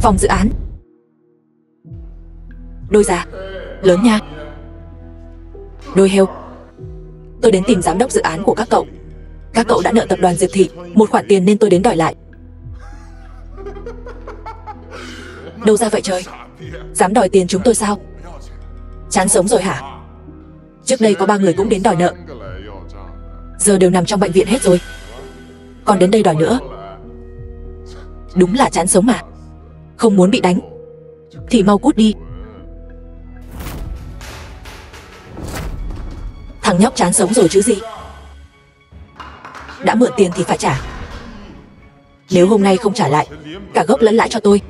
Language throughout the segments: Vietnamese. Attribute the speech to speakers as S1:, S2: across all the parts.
S1: Phòng dự án. Đôi già. Lớn nha. Đôi heo. Tôi đến tìm giám đốc dự án của các cậu. Các cậu đã nợ tập đoàn Diệp Thị. Một khoản tiền nên tôi đến đòi lại. Đâu ra vậy trời? Dám đòi tiền chúng tôi sao? Chán sống rồi hả? Trước đây có ba người cũng đến đòi nợ. Giờ đều nằm trong bệnh viện hết rồi. Còn đến đây đòi nữa. Đúng là chán sống mà. Không muốn bị đánh. Thì mau cút đi. Thằng nhóc chán sống rồi chứ gì? Đã mượn tiền thì phải trả. Nếu hôm nay không trả lại, Cả gốc lẫn lãi cho tôi,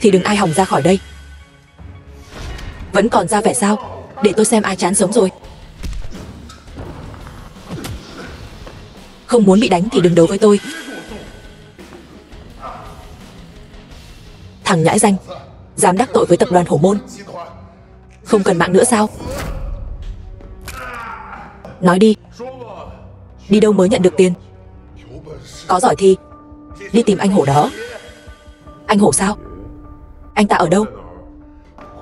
S1: Thì đừng ai hỏng ra khỏi đây. Vẫn còn ra vẻ sao? Để tôi xem ai chán sống rồi. Không muốn bị đánh thì đừng đấu với tôi. Thằng nhãi danh, Dám đắc tội với tập đoàn Hổ Môn. Không cần mạng nữa sao? Nói đi. Đi đâu mới nhận được tiền? Có giỏi thì Đi tìm anh Hổ đó. Anh Hổ sao? Anh ta ở đâu?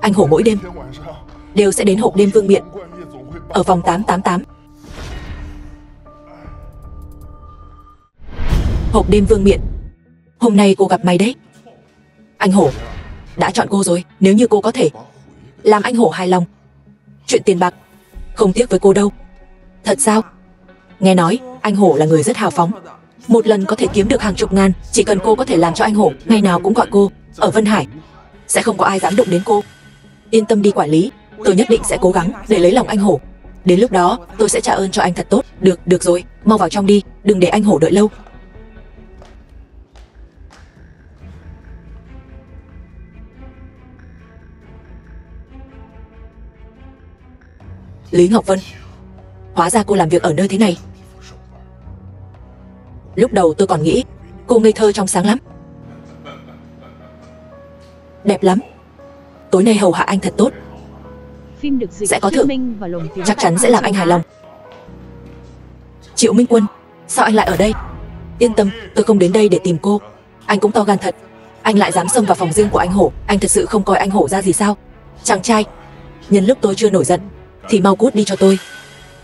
S1: Anh Hổ mỗi đêm Đều sẽ đến hộp đêm vương miện Ở phòng 888 Hộp đêm vương miện. Hôm nay cô gặp mày đấy. Anh Hổ. Đã chọn cô rồi Nếu như cô có thể Làm anh Hổ hài lòng. Chuyện tiền bạc Không tiếc với cô đâu. Thật sao? Nghe nói anh Hổ là người rất hào phóng. Một lần có thể kiếm được hàng chục ngàn Chỉ cần cô có thể làm cho anh Hổ Ngày nào cũng gọi cô Ở Vân Hải. Sẽ không có ai dám đụng đến cô. Yên tâm đi quản lý Tôi nhất định sẽ cố gắng để lấy lòng anh Hổ. Đến lúc đó tôi sẽ trả ơn cho anh thật tốt. Được, được rồi, mau vào trong đi Đừng để anh Hổ đợi lâu. Lý Ngọc Vân Hóa ra cô làm việc ở nơi thế này. Lúc đầu tôi còn nghĩ Cô ngây thơ trong sáng lắm. Đẹp lắm. Tối nay hầu hạ anh thật tốt.
S2: Phim được dịch
S1: Sẽ có thưởng.
S2: minh và lồng
S1: Chắc chắn sẽ làm anh hài lòng. Triệu Minh Quân Sao anh lại ở đây? Yên tâm tôi không đến đây để tìm cô. Anh cũng to gan thật. Anh lại dám xông vào phòng riêng của anh Hổ. Anh thật sự không coi anh Hổ ra gì sao? Chàng trai Nhân lúc tôi chưa nổi giận thì mau cút đi cho tôi.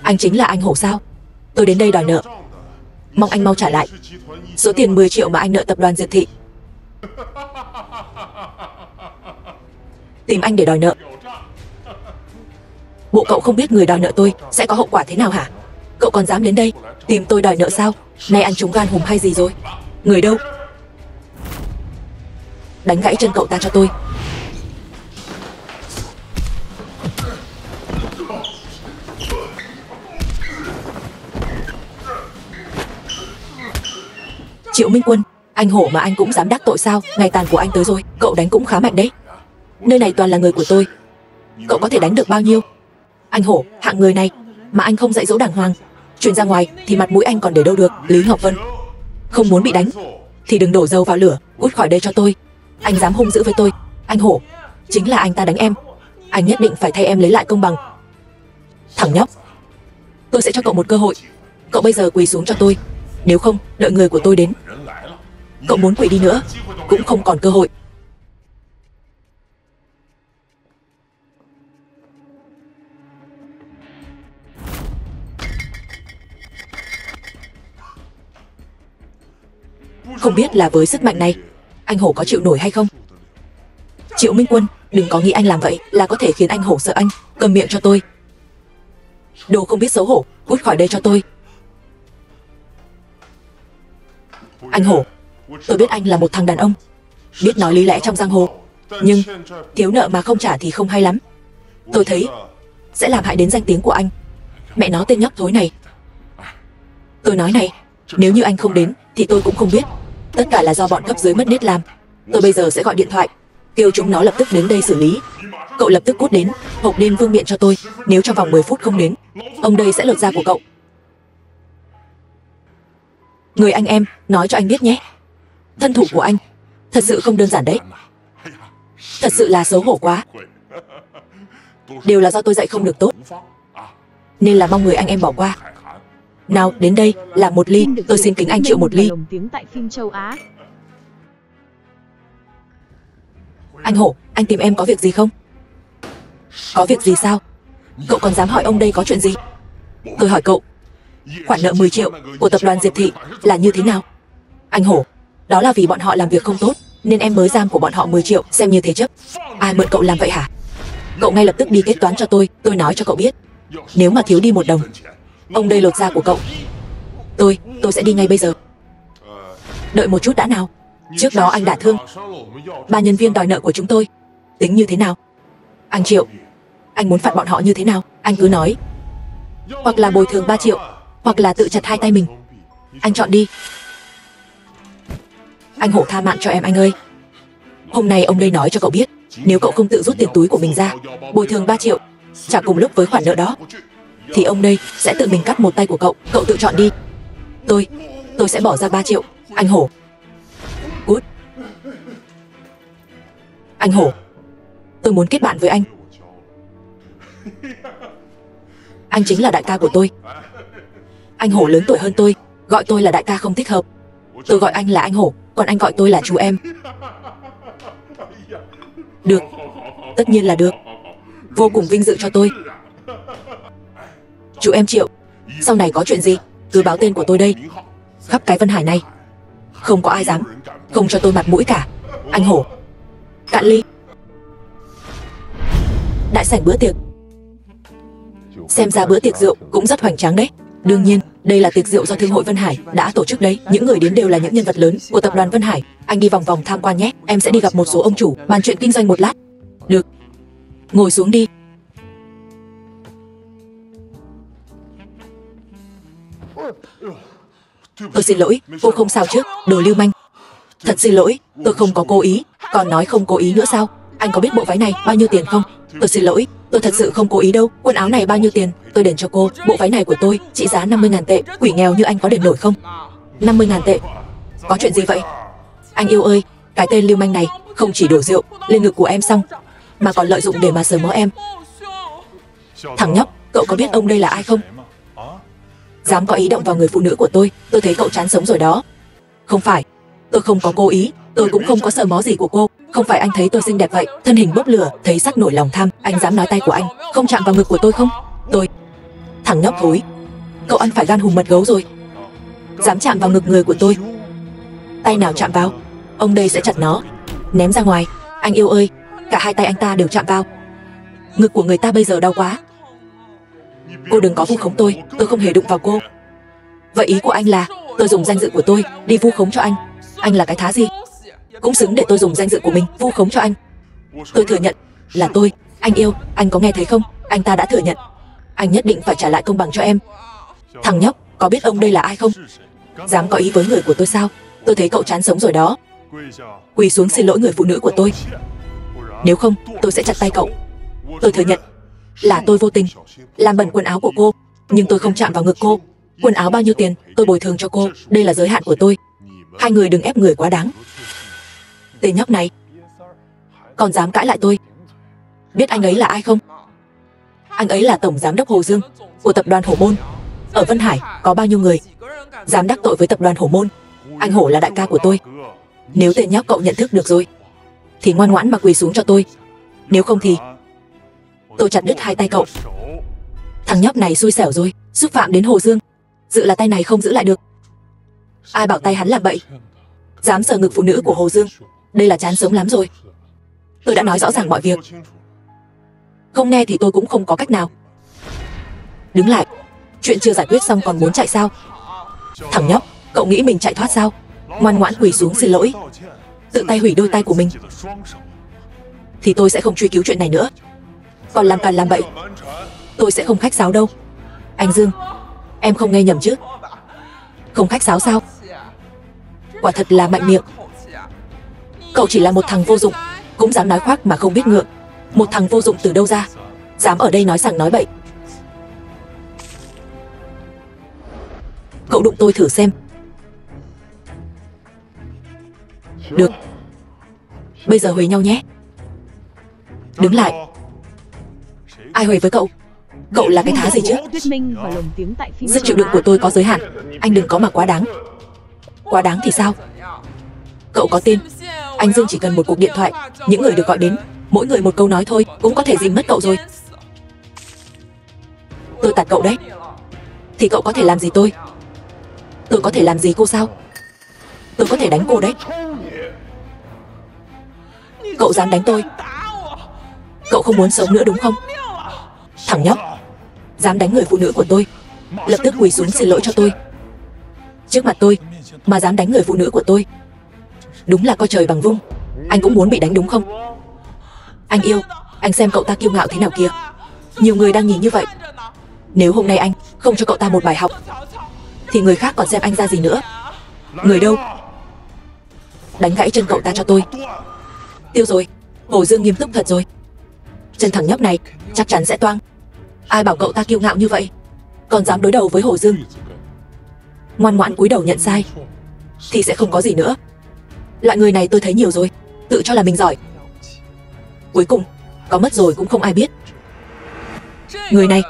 S1: Anh chính là anh Hổ sao? Tôi đến đây đòi nợ. Mong anh mau trả lại. Số tiền 10 triệu mà anh nợ tập đoàn Diệp Thị. Tìm anh để đòi nợ. Bộ cậu không biết người đòi nợ tôi Sẽ có hậu quả thế nào hả? Cậu còn dám đến đây Tìm tôi đòi nợ sao? Nay anh trúng gan hùm hay gì rồi? Người đâu? Đánh gãy chân cậu ta cho tôi. Triệu Minh Quân, Anh hổ mà anh cũng dám đắc tội sao? Ngày tàn của anh tới rồi, Cậu đánh cũng khá mạnh đấy. Nơi này toàn là người của tôi. Cậu có thể đánh được bao nhiêu? Anh hổ, hạng người này, Mà anh không dạy dỗ đàng hoàng. Chuyển ra ngoài thì mặt mũi anh còn để đâu được, Lý Ngọc Vân. Không muốn bị đánh, Thì đừng đổ dầu vào lửa Cút khỏi đây cho tôi. Anh dám hung dữ với tôi. Anh hổ, Chính là anh ta đánh em. Anh nhất định phải thay em lấy lại công bằng. Thằng nhóc, Tôi sẽ cho cậu một cơ hội. Cậu bây giờ quỳ xuống cho tôi. Nếu không, đợi người của tôi đến. Cậu muốn quỳ đi nữa, Cũng không còn cơ hội. Không biết là với sức mạnh này, Anh Hổ có chịu nổi hay không? Triệu Minh Quân, Đừng có nghĩ anh làm vậy là có thể khiến anh Hổ sợ anh. Cầm miệng cho tôi. Đồ không biết xấu hổ Cút khỏi đây cho tôi. Anh Hổ Tôi biết anh là một thằng đàn ông. Biết nói lý lẽ trong giang hồ, Nhưng thiếu nợ mà không trả thì không hay lắm. Tôi thấy Sẽ làm hại đến danh tiếng của anh. Mẹ nó tên nhóc thối này. Tôi nói này, Nếu như anh không đến Thì tôi cũng không biết. Tất cả là do bọn cấp dưới mất nết làm. Tôi bây giờ sẽ gọi điện thoại, Kêu chúng nó lập tức đến đây xử lý. Cậu lập tức cút đến, Hộp đêm vương miện cho tôi, Nếu trong vòng 10 phút không đến, Ông đây sẽ lột da của cậu. Người anh em Nói cho anh biết nhé. Thân thủ của anh Thật sự không đơn giản đấy. Thật sự là xấu hổ quá. Đều là do tôi dạy không được tốt. Nên là mong người anh em bỏ qua. Nào đến đây là một ly. Tôi xin kính anh
S2: minh
S1: một ly. Anh Hổ, anh tìm em có việc gì không? Có việc gì sao? Cậu còn dám hỏi ông đây có chuyện gì? Tôi hỏi cậu, khoản nợ 10 triệu của tập đoàn Diệp Thị là như thế nào? Anh Hổ, đó là vì bọn họ làm việc không tốt, nên em mới giam của bọn họ 10 triệu xem như thế chấp. Ai mượn cậu làm vậy hả? Cậu ngay lập tức đi kết toán cho tôi, tôi nói cho cậu biết. Nếu mà thiếu đi một đồng, ông đây lột da của cậu. Tôi, tôi sẽ đi ngay bây giờ. Đợi một chút đã nào. Trước đó anh đã thương ba nhân viên đòi nợ của chúng tôi. Tính như thế nào? Anh Triệu, anh muốn phạt bọn họ như thế nào? Anh cứ nói. Hoặc là bồi thường 3 triệu, hoặc là tự chặt hai tay mình. Anh chọn đi. Anh hộ tha mạng cho em anh ơi. Hôm nay ông đây nói cho cậu biết, nếu cậu không tự rút tiền túi của mình ra, bồi thường 3 triệu, trả cùng lúc với khoản nợ đó, thì ông đây sẽ tự mình cắt một tay của cậu, cậu tự chọn đi. Tôi, tôi sẽ bỏ ra 3 triệu. Anh Hổ. Cút. Anh Hổ. Tôi muốn kết bạn với anh. Anh chính là đại ca của tôi. Anh Hổ lớn tuổi hơn tôi, gọi tôi là đại ca không thích hợp. Tôi gọi anh là anh Hổ, còn anh gọi tôi là chú em. Được, tất nhiên là được. Vô cùng vinh dự cho tôi. Chú em Triệu, sau này có chuyện gì, cứ báo tên của tôi đây. Khắp cái Vân Hải này, không có ai dám, không cho tôi mặt mũi cả. Anh Hổ. Cạn ly. Đại sảnh bữa tiệc. Xem ra bữa tiệc rượu cũng rất hoành tráng đấy. Đương nhiên, đây là tiệc rượu do Thương hội Vân Hải đã tổ chức đấy. Những người đến đều là những nhân vật lớn của tập đoàn Vân Hải. Anh đi vòng vòng tham quan nhé. Em sẽ đi gặp một số ông chủ, bàn chuyện kinh doanh một lát. Được. Ngồi xuống đi. Tôi xin lỗi, cô không sao chứ, đồ lưu manh. Thật xin lỗi, tôi không có cố ý, còn nói không cố ý nữa sao? Anh có biết bộ váy này bao nhiêu tiền không? Tôi xin lỗi, tôi thật sự không cố ý đâu. Quần áo này bao nhiêu tiền? Tôi đền cho cô. Bộ váy này của tôi trị giá 50.000 tệ. Quỷ nghèo như anh có đền nổi không? 50.000 tệ. Có chuyện gì vậy? Anh yêu ơi, cái tên lưu manh này không chỉ đổ rượu lên ngực của em xong, mà còn lợi dụng để mà sờ mó em. Thằng nhóc, cậu có biết ông đây là ai không? Dám có ý động vào người phụ nữ của tôi, tôi thấy cậu chán sống rồi đó. Không phải, tôi không có cố ý, tôi cũng không có sợ mó gì của cô. Không phải anh thấy tôi xinh đẹp vậy, thân hình bốc lửa, thấy sắc nổi lòng tham, anh dám nói tay của anh, không chạm vào ngực của tôi không? Tôi, thằng nhóc thối, cậu ăn phải gan hùm mật gấu rồi. Dám chạm vào ngực người của tôi. Tay nào chạm vào, ông đây sẽ chặt nó, ném ra ngoài. Anh yêu ơi, cả hai tay anh ta đều chạm vào. Ngực của người ta bây giờ đau quá, Cô đừng có vu khống tôi, tôi không hề đụng vào cô. Vậy ý của anh là tôi dùng danh dự của tôi đi vu khống cho anh. Anh là cái thá gì? Cũng xứng để tôi dùng danh dự của mình vu khống cho anh. Tôi thừa nhận là tôi, anh yêu, anh có nghe thấy không? Anh ta đã thừa nhận. Anh nhất định phải trả lại công bằng cho em. Thằng nhóc, có biết ông đây là ai không? Dám có ý với người của tôi sao? Tôi thấy cậu chán sống rồi đó. Quỳ xuống xin lỗi người phụ nữ của tôi. Nếu không, tôi sẽ chặt tay cậu. Tôi thừa nhận là tôi vô tình làm bẩn quần áo của cô nhưng tôi không chạm vào ngực cô quần áo bao nhiêu tiền tôi bồi thường cho cô đây là giới hạn của tôi hai người đừng ép người quá đáng tên nhóc này. Còn dám cãi lại tôi? Biết anh ấy là ai không? Anh ấy là tổng giám đốc hồ dương, của tập đoàn hổ môn. Ở vân hải, có bao nhiêu người? Dám đắc tội với tập đoàn hổ môn? Anh hổ là đại ca của tôi. Nếu tên nhóc cậu nhận thức được rồi, thì ngoan ngoãn mà quỳ xuống cho tôi. Nếu không thì, tôi chặt đứt hai tay cậu. Thằng nhóc này xui xẻo rồi, xúc phạm đến hồ dương. Dự là tay này không giữ lại được. Ai bảo tay hắn là bậy? Dám sờ ngực phụ nữ của hồ dương đây là chán sống lắm rồi. Tôi đã nói rõ ràng mọi việc. Không nghe thì tôi cũng không có cách nào. Đứng lại. Chuyện chưa giải quyết xong còn muốn chạy sao? Thằng nhóc, cậu nghĩ mình chạy thoát sao? Ngoan ngoãn quỳ xuống xin lỗi. Tự tay hủy đôi tay của mình. Thì tôi sẽ không truy cứu chuyện này nữa. Còn làm càn làm bậy, Tôi sẽ không khách sáo đâu. Anh Dương, Em không nghe nhầm chứ? Không khách sáo sao? Quả thật là mạnh miệng. Cậu chỉ là một thằng vô dụng Cũng dám nói khoác mà không biết ngượng. Một thằng vô dụng từ đâu ra? Dám ở đây nói sằng nói bậy. Cậu đụng tôi thử xem. Được. Bây giờ huề nhau nhé. Đứng lại. Ai huề với cậu? Cậu là cái thá gì chứ? Sức chịu đựng của tôi có giới hạn. Anh đừng có mà quá đáng. Quá đáng thì sao? Cậu có tin anh Dương chỉ cần một cuộc điện thoại, Những người được gọi đến, Mỗi người một câu nói thôi, Cũng có thể dìm mất cậu rồi. Tôi tạt cậu đấy. Thì cậu có thể làm gì tôi? Tôi có thể làm gì cô sao? Tôi có thể đánh cô đấy. Cậu dám đánh tôi? Cậu không muốn sống nữa đúng không? Thằng nhóc, Dám đánh người phụ nữ của tôi, Lập tức quỳ xuống xin lỗi cho tôi. Trước mặt tôi, Mà dám đánh người phụ nữ của tôi Đúng là coi trời bằng vung. Anh cũng muốn bị đánh đúng không? Anh yêu, Anh xem cậu ta kiêu ngạo thế nào kìa. Nhiều người đang nhìn như vậy. Nếu hôm nay anh không cho cậu ta một bài học, Thì người khác còn xem anh ra gì nữa? Người đâu? Đánh gãy chân cậu ta cho tôi. Tiêu rồi, Hồ Dương nghiêm túc thật rồi. Chân thằng nhóc này, chắc chắn sẽ toang. Ai bảo cậu ta kiêu ngạo như vậy? Còn dám đối đầu với Hồ Dương? Ngoan ngoãn cúi đầu nhận sai, Thì sẽ không có gì nữa. Loại người này tôi thấy nhiều rồi. Tự cho là mình giỏi. Cuối cùng, Có mất rồi cũng không ai biết. Người này,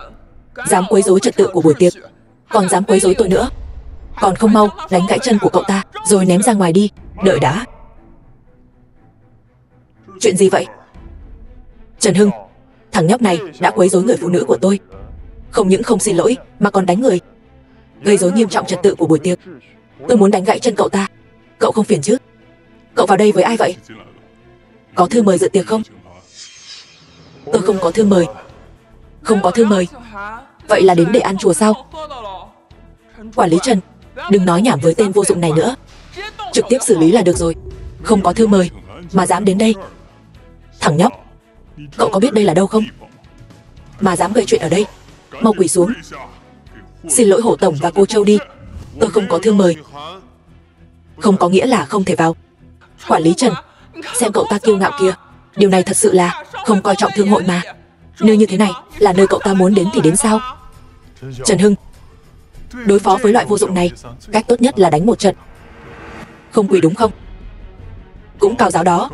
S1: Dám quấy rối trật tự của buổi tiệc, Còn dám quấy rối tôi nữa. Còn không mau, đánh gãy chân của cậu ta, Rồi ném ra ngoài đi. Đợi đã. Chuyện gì vậy? Trần Hưng, Thằng nhóc này đã quấy rối người phụ nữ của tôi. Không những không xin lỗi, Mà còn đánh người. Gây rối nghiêm trọng trật tự của buổi tiệc. Tôi muốn đánh gãy chân cậu ta. Cậu không phiền chứ? Cậu vào đây với ai vậy? Có thư mời dự tiệc không? Tôi không có thư mời. Không có thư mời. Vậy là đến để ăn chùa sao? Quản lý Trần, Đừng nói nhảm với tên vô dụng này nữa. Trực tiếp xử lý là được rồi. Không có thư mời, Mà dám đến đây. Thằng nhóc, Cậu có biết đây là đâu không? Mà dám gây chuyện ở đây. Mau quỳ xuống. Xin lỗi Hổ Tổng và cô Châu đi. Tôi không có thư mời. Không có nghĩa là không thể vào. Quản lý Trần, Xem cậu ta kiêu ngạo kia. Điều này thật sự là không coi trọng thương hội mà. Nơi như thế này là nơi cậu ta muốn đến thì đến sao? Trần Hưng, Đối phó với loại vô dụng này, Cách tốt nhất là đánh một trận. Không quỳ đúng không? Cũng cao giáo đó.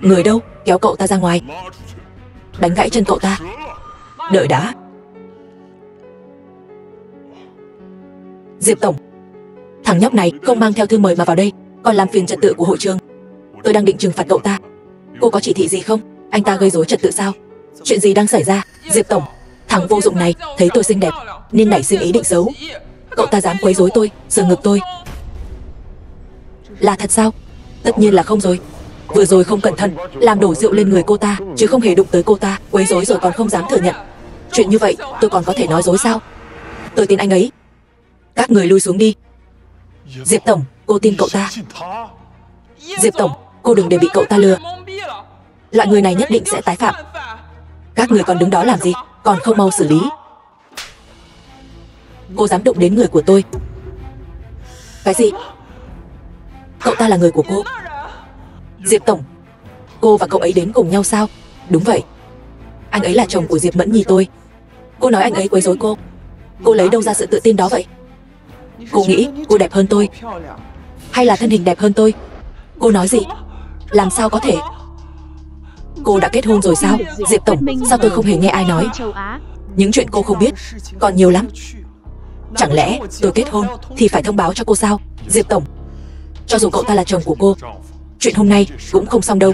S1: Người đâu? Kéo cậu ta ra ngoài. Đánh gãy chân cậu ta. Đợi đã. Diệp Tổng, Thằng nhóc này không mang theo thư mời mà vào đây. Còn làm phiền trật tự của hội trường. Tôi đang định trừng phạt cậu ta. Cô có chỉ thị gì không? Anh ta gây rối trật tự sao? Chuyện gì đang xảy ra? Diệp Tổng, Thằng vô dụng này thấy tôi xinh đẹp, Nên nảy sinh ý định xấu. Cậu ta dám quấy rối tôi Sờ ngực tôi. Là thật sao? Tất nhiên là không rồi. Vừa rồi không cẩn thận, Làm đổ rượu lên người cô ta, Chứ không hề đụng tới cô ta, Quấy rối rồi còn không dám thừa nhận. Chuyện như vậy, tôi còn có thể nói dối sao? Tôi tin anh ấy. Các người lui xuống đi. Diệp Tổng cô tin cậu ta. Diệp Tổng, cô đừng để bị cậu ta lừa. Loại người này nhất định sẽ tái phạm. Các người còn đứng đó làm gì? Còn không mau xử lý. Cô dám đụng đến người của tôi. Cái gì? Cậu ta là người của cô. Diệp Tổng, Cô và cậu ấy đến cùng nhau sao? Đúng vậy. Anh ấy là chồng của Diệp Mẫn Nhi tôi. Cô nói anh ấy quấy rối cô. Cô lấy đâu ra sự tự tin đó vậy? Cô nghĩ cô đẹp hơn tôi. Hay là thân hình đẹp hơn tôi? Cô nói gì? Làm sao có thể? Cô đã kết hôn rồi sao? Diệp Tổng, Sao tôi không hề nghe ai nói? Những chuyện cô không biết, Còn nhiều lắm. Chẳng lẽ tôi kết hôn Thì phải thông báo cho cô sao? Diệp Tổng, Cho dù cậu ta là chồng của cô, Chuyện hôm nay cũng không xong đâu.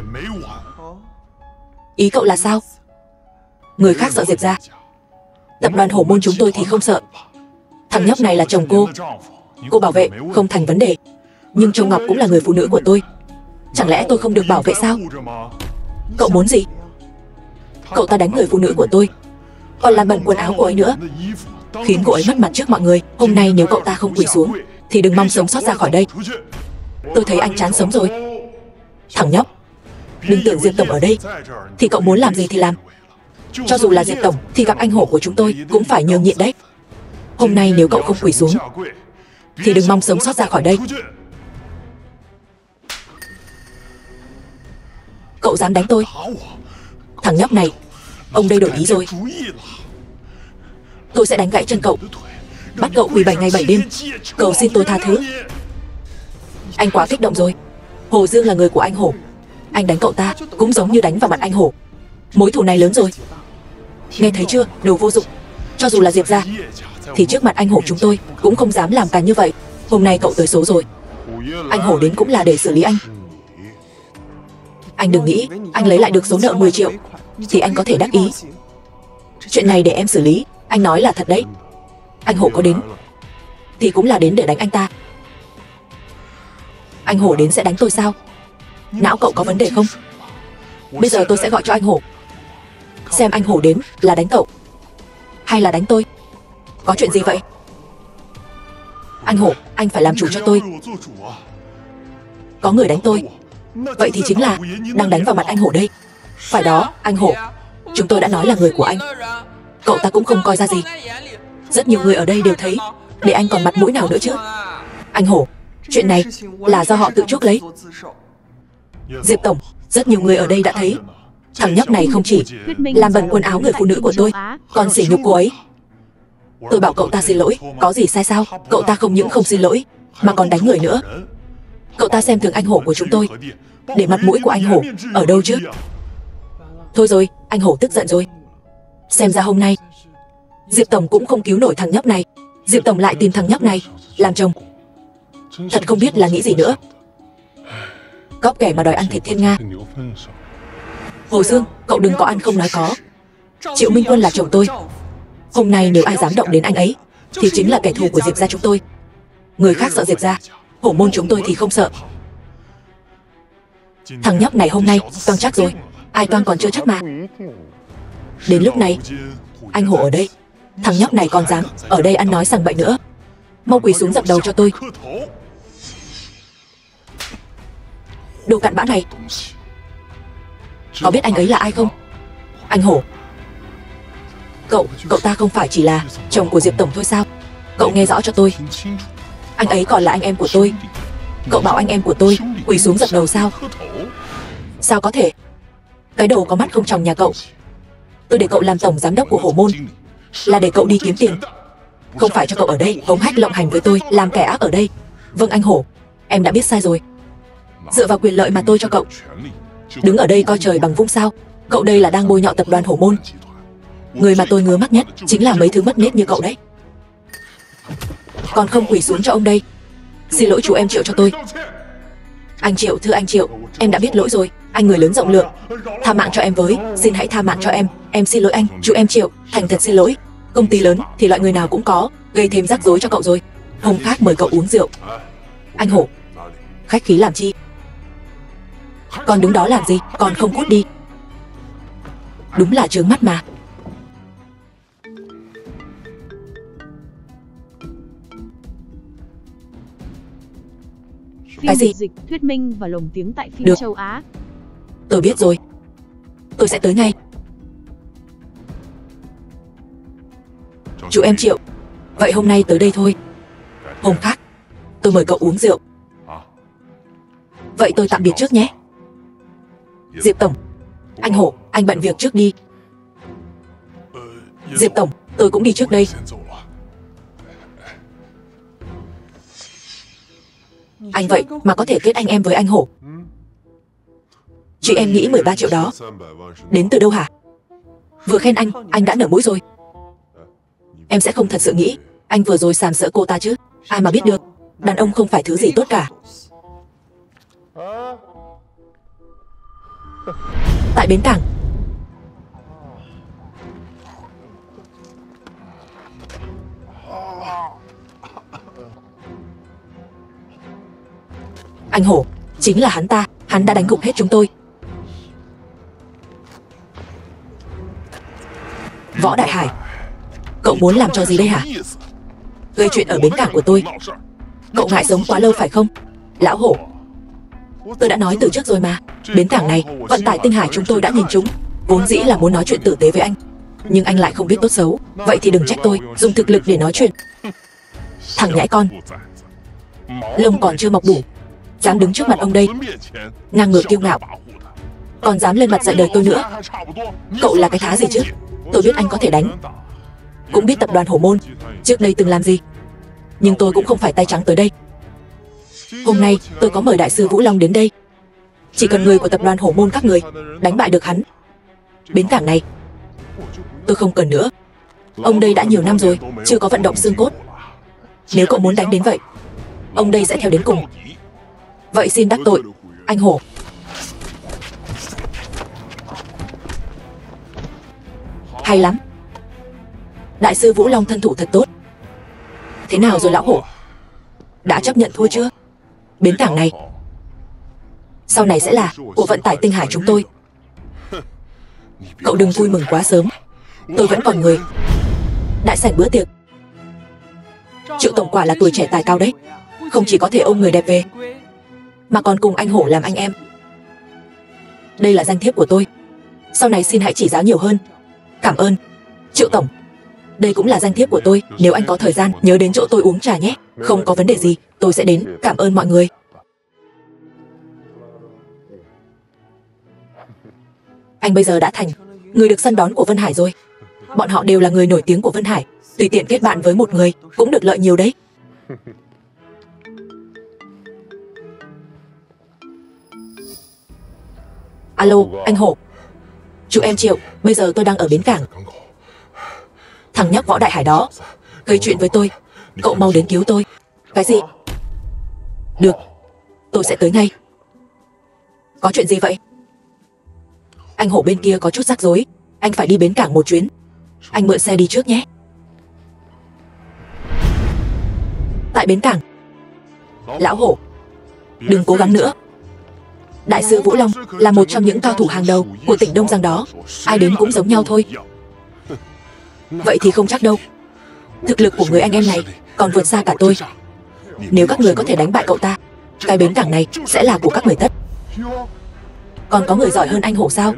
S1: Ý cậu là sao? Người khác sợ Diệp ra. Tập đoàn hổ môn chúng tôi thì không sợ. Thằng nhóc này là chồng cô. Cô bảo vệ, không thành vấn đề. Nhưng Châu Ngọc cũng là người phụ nữ của tôi. Chẳng lẽ tôi không được bảo vệ sao? Cậu muốn gì? Cậu ta đánh người phụ nữ của tôi. Còn làm bẩn quần áo của ấy nữa. Khiến cô ấy mất mặt trước mọi người. Hôm nay nếu cậu ta không quỳ xuống, Thì đừng mong sống sót ra khỏi đây. Tôi thấy anh chán sống rồi. Thằng nhóc. Đừng tưởng Diệp Tổng ở đây. Thì cậu muốn làm gì thì làm. Cho dù là Diệp Tổng, Thì gặp anh hổ của chúng tôi Cũng phải nhường nhịn đấy. Hôm nay nếu cậu không quỳ xuống, Thì đừng mong sống sót ra khỏi đây. Cậu dám đánh tôi. Thằng nhóc này Ông đây đổi ý rồi. Tôi sẽ đánh gãy chân cậu. Bắt cậu quỳ bảy ngày bảy đêm. Cầu xin tôi tha thứ. Anh quá kích động rồi. Hồ Dương là người của anh Hổ. Anh đánh cậu ta cũng giống như đánh vào mặt anh Hổ. Mối thù này lớn rồi. Nghe thấy chưa, đồ vô dụng. Cho dù là Diệp ra Thì trước mặt anh Hổ chúng tôi Cũng không dám làm càn như vậy. Hôm nay cậu tới số rồi. Anh Hổ đến cũng là để xử lý anh. Anh đừng nghĩ, anh lấy lại được số nợ 10 triệu, Thì anh có thể đắc ý. Chuyện này để em xử lý, Anh nói là thật đấy. Anh Hổ có đến, Thì cũng là đến để đánh anh ta. Anh Hổ đến sẽ đánh tôi sao? Não cậu có vấn đề không? Bây giờ tôi sẽ gọi cho anh Hổ. Xem anh Hổ đến là đánh cậu, Hay là đánh tôi. Có chuyện gì vậy? Anh Hổ, Anh phải làm chủ cho tôi. Có người đánh tôi. Vậy thì chính là Đang đánh vào mặt anh Hổ đây. Phải đó, anh Hổ. Chúng tôi đã nói là người của anh. Cậu ta cũng không coi ra gì. Rất nhiều người ở đây đều thấy. Để anh còn mặt mũi nào nữa chứ? Anh Hổ, Chuyện này là do họ tự chuốc lấy. Diệp Tổng, Rất nhiều người ở đây đã thấy. Thằng nhóc này không chỉ làm bẩn quần áo người phụ nữ của tôi, Còn sỉ nhục cô ấy. Tôi bảo cậu ta xin lỗi. Có gì sai sao? Cậu ta không những không xin lỗi, Mà còn đánh người nữa. Cậu ta xem thường anh hổ của chúng tôi. Để mặt mũi của anh hổ Ở đâu chứ? Thôi rồi Anh hổ tức giận rồi. Xem ra hôm nay Diệp Tổng cũng không cứu nổi thằng nhóc này. Diệp Tổng lại tìm thằng nhóc này Làm chồng. Thật không biết là nghĩ gì nữa. Cóp kẻ mà đòi ăn thịt thiên Nga. Hồ Dương, cậu đừng có ăn không nói có. Triệu Minh Quân là chồng tôi. Hôm nay nếu ai dám động đến anh ấy Thì chính là kẻ thù của Diệp gia chúng tôi. Người khác sợ Diệp gia. Hổ môn chúng tôi thì không sợ. Thằng nhóc này hôm nay toang chắc rồi. Ai toang còn chưa chắc mà. Đến lúc này Anh Hổ ở đây. Thằng nhóc này còn dám Ở đây ăn nói sằng bậy nữa. Mau quỳ xuống dập đầu cho tôi. Đồ cặn bã này. Có biết anh ấy là ai không? Anh Hổ. Cậu, cậu ta không phải chỉ là chồng của Diệp Tổng thôi sao? Cậu nghe rõ cho tôi. Anh ấy còn là anh em của tôi. Cậu bảo anh em của tôi quỳ xuống dập đầu sao? Sao có thể? Cái đồ có mắt không tròng nhà cậu. Tôi để cậu làm tổng giám đốc của hổ môn, Là để cậu đi kiếm tiền. Không phải cho cậu ở đây, hống hách lộng hành với tôi, Làm kẻ ác ở đây. Vâng anh hổ, Em đã biết sai rồi. Dựa vào quyền lợi mà tôi cho cậu. Đứng ở đây coi trời bằng vung sao. Cậu đây là đang bôi nhọ tập đoàn hổ môn. Người mà tôi ngứa mắt nhất Chính là mấy thứ mất nết như cậu đấy. Còn không quỳ xuống cho ông đây. Xin lỗi chú em Triệu cho tôi. Anh Triệu, thưa anh Triệu, Em đã biết lỗi rồi. Anh người lớn rộng lượng. Tha mạng cho em với, Xin hãy tha mạng cho em. Em xin lỗi anh, Chú em Triệu, Thành thật xin lỗi. Công ty lớn thì loại người nào cũng có, Gây thêm rắc rối cho cậu rồi. Hôm khác mời cậu uống rượu. Anh Hổ, Khách khí làm chi? Còn đứng đó làm gì? Còn không cút đi. Đúng là trướng mắt mà. Cái gì?
S2: dịch thuyết minh và lồng tiếng tại phim
S1: Được.
S2: châu Á.
S1: Tôi biết rồi. Tôi sẽ tới ngay. Chú em Triệu Vậy hôm nay tới đây thôi. Hôm khác Tôi mời cậu uống rượu. Vậy tôi tạm biệt trước nhé. Diệp Tổng Anh Hổ Anh bận việc trước đi. Diệp Tổng Tôi cũng đi trước đây Anh vậy mà có thể kết anh em với anh Hổ. Chị em nghĩ 13 triệu đó. Đến từ đâu hả? Vừa khen anh Anh đã nở mũi rồi. Em sẽ không thật sự nghĩ. Anh vừa rồi sàm sỡ cô ta chứ. Ai mà biết được Đàn ông không phải thứ gì tốt cả. Tại bến cảng Anh Hổ Chính là hắn ta. Hắn đã đánh gục hết chúng tôi. Võ Đại Hải, Cậu muốn làm cho gì đây hả? Gây chuyện ở bến cảng của tôi. Cậu ngại sống quá lâu phải không? Lão Hổ, Tôi đã nói từ trước rồi mà. Bến cảng này, Vận tải tinh hải chúng tôi đã nhìn chúng. Vốn dĩ là muốn nói chuyện tử tế với anh. Nhưng anh lại không biết tốt xấu. Vậy thì đừng trách tôi. Dùng thực lực để nói chuyện. Thằng nhãi con, Lông còn chưa mọc đủ. Dám đứng trước mặt ông đây. Ngang ngược kiêu ngạo. Còn dám lên mặt dạy đời tôi nữa. Cậu là cái thá gì chứ? Tôi biết anh có thể đánh. Cũng biết tập đoàn Hổ Môn. Trước đây từng làm gì? Nhưng tôi cũng không phải tay trắng tới đây. Hôm nay, tôi có mời đại sư Vũ Long đến đây. Chỉ cần người của tập đoàn Hổ Môn các người Đánh bại được hắn. Bến cảng này, Tôi không cần nữa. Ông đây đã nhiều năm rồi, Chưa có vận động xương cốt. Nếu cậu muốn đánh đến vậy, Ông đây sẽ theo đến cùng. Vậy xin đắc tội, anh hổ. Hay lắm. Đại sư Vũ Long thân thủ thật tốt. Thế nào rồi lão hổ? Đã chấp nhận thua chưa? Bến cảng này. Sau này sẽ là của vận tải tinh hải chúng tôi. Cậu đừng vui mừng quá sớm. Tôi vẫn còn người. Đại sảnh bữa tiệc. Triệu tổng quả là tuổi trẻ tài cao đấy. Không chỉ có thể ôm người đẹp về, mà còn cùng anh hổ làm anh em. Đây là danh thiếp của tôi. Sau này xin hãy chỉ giáo nhiều hơn. Cảm ơn. Triệu tổng. Đây cũng là danh thiếp của tôi. Nếu anh có thời gian, nhớ đến chỗ tôi uống trà nhé. Không có vấn đề gì. Tôi sẽ đến. Cảm ơn mọi người. Anh bây giờ đã thành Người được săn đón của Vân Hải rồi. Bọn họ đều là người nổi tiếng của Vân Hải. Tùy tiện kết bạn với một người Cũng được lợi nhiều đấy. Alo, anh Hổ Chú em Triệu, bây giờ tôi đang ở bến cảng. Thằng nhóc võ đại hải đó Gây chuyện với tôi. Cậu mau đến cứu tôi. Cái gì? Được, tôi sẽ tới ngay. Có chuyện gì vậy? Anh Hổ bên kia có chút rắc rối. Anh phải đi bến cảng một chuyến. Anh mượn xe đi trước nhé. Tại bến cảng. Lão Hổ Đừng cố gắng nữa. Đại sư Vũ Long là một trong những cao thủ hàng đầu của tỉnh Đông Giang đó. Ai đến cũng giống nhau thôi. Vậy thì không chắc đâu. Thực lực của người anh em này còn vượt xa cả tôi. Nếu các người có thể đánh bại cậu ta Cái bến cảng này sẽ là của các người tất. Còn có người giỏi hơn anh Hổ sao?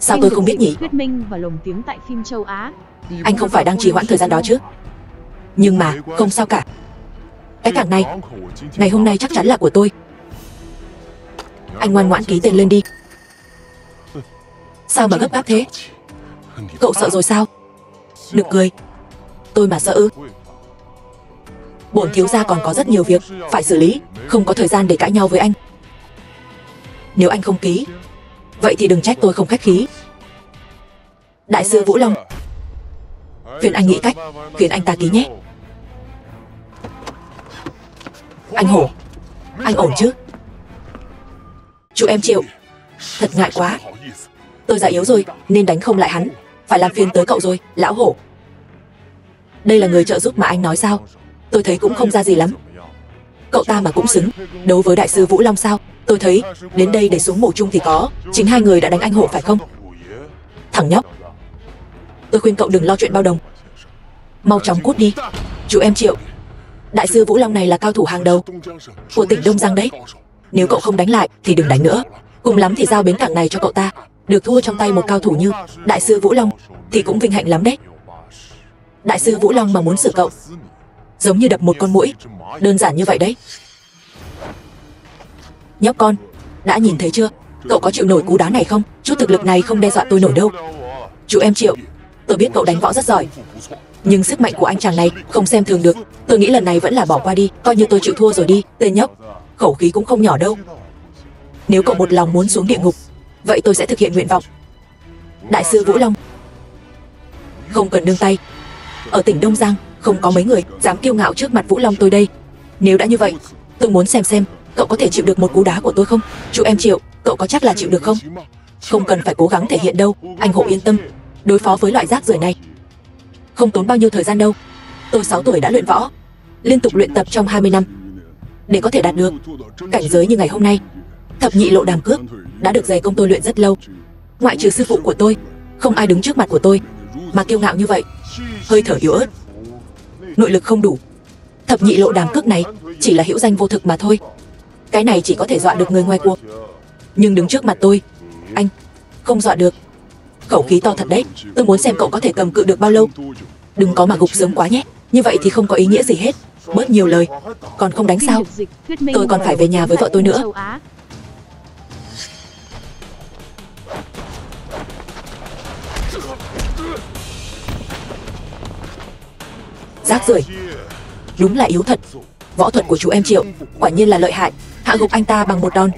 S1: Sao tôi không biết nhỉ?
S2: Thuyết minh và lồng tiếng tại phim châu Á.
S1: Anh không phải đang trì hoãn thời gian đó chứ? Nhưng mà không sao cả. Cái cảng này Ngày hôm nay chắc chắn là của tôi anh ngoan ngoãn ký tên lên đi. Sao mà gấp gáp thế? Cậu sợ rồi sao? Đừng cười Tôi mà sợ ư? Bổn thiếu gia còn có rất nhiều việc Phải xử lý, Không có thời gian để cãi nhau với anh. Nếu anh không ký, Vậy thì đừng trách tôi không khách khí. Đại sư Vũ Long. Phiền anh nghĩ cách, Khiến anh ta ký nhé. Anh Hổ, Anh ổn chứ? Chú em Triệu Thật ngại quá. Tôi già yếu rồi, nên đánh không lại hắn. Phải làm phiền tới cậu rồi, Lão Hổ. Đây là người trợ giúp mà anh nói sao? Tôi thấy cũng không ra gì lắm. Cậu ta mà cũng xứng. Đấu với đại sư Vũ Long sao? Tôi thấy, đến đây để xuống mổ chung thì có. Chính hai người đã đánh anh Hổ phải không? Thằng nhóc. Tôi khuyên cậu đừng lo chuyện bao đồng. Mau chóng cút đi. Chú em Triệu Đại sư Vũ Long này là cao thủ hàng đầu Của tỉnh Đông Giang đấy. Nếu cậu không đánh lại, thì đừng đánh nữa. Cùng lắm thì giao bến cảng này cho cậu ta. Được thua trong tay một cao thủ như Đại sư Vũ Long, Thì cũng vinh hạnh lắm đấy. Đại sư Vũ Long mà muốn xử cậu, Giống như đập một con mũi. Đơn giản như vậy đấy. Nhóc con, Đã nhìn thấy chưa? Cậu có chịu nổi cú đá này không? Chút thực lực này không đe dọa tôi nổi đâu. Chú em chịu. Tôi biết cậu đánh võ rất giỏi. Nhưng sức mạnh của anh chàng này không xem thường được. Tôi nghĩ lần này vẫn là bỏ qua đi. Coi như tôi chịu thua rồi đi, Tên nhóc. Khẩu khí cũng không nhỏ đâu. Nếu cậu một lòng muốn xuống địa ngục Vậy tôi sẽ thực hiện nguyện vọng. Đại sư Vũ Long. Không cần nương tay. Ở tỉnh Đông Giang Không có mấy người dám kiêu ngạo trước mặt Vũ Long tôi đây. Nếu đã như vậy Tôi muốn xem xem Cậu có thể chịu được một cú đá của tôi không? Chú em chịu, Cậu có chắc là chịu được không? Không cần phải cố gắng thể hiện đâu Anh Hộ yên tâm Đối phó với loại rác rưởi này. Không tốn bao nhiêu thời gian đâu. Tôi 6 tuổi đã luyện võ Liên tục luyện tập trong 20 năm. Để có thể đạt được. Cảnh giới như ngày hôm nay, Thập nhị lộ đàm cước Đã được dày công tôi luyện rất lâu. Ngoại trừ sư phụ của tôi, Không ai đứng trước mặt của tôi Mà kiêu ngạo như vậy, Hơi thở yếu ớt. Nội lực không đủ. Thập nhị lộ đàm cước này Chỉ là hữu danh vô thực mà thôi. Cái này chỉ có thể dọa được người ngoài cuộc. Nhưng đứng trước mặt tôi, Anh, Không dọa được. Khẩu khí to thật đấy. Tôi muốn xem cậu có thể cầm cự được bao lâu. Đừng có mà gục sớm quá nhé. Như vậy thì không có ý nghĩa gì hết. Bớt nhiều lời. Còn không đánh sao? Tôi còn phải về nhà với vợ tôi nữa. Rác rưởi. Đúng là yếu thật. Võ thuật của chú em Triệu, Quả nhiên là lợi hại. Hạ gục anh ta bằng một đòn.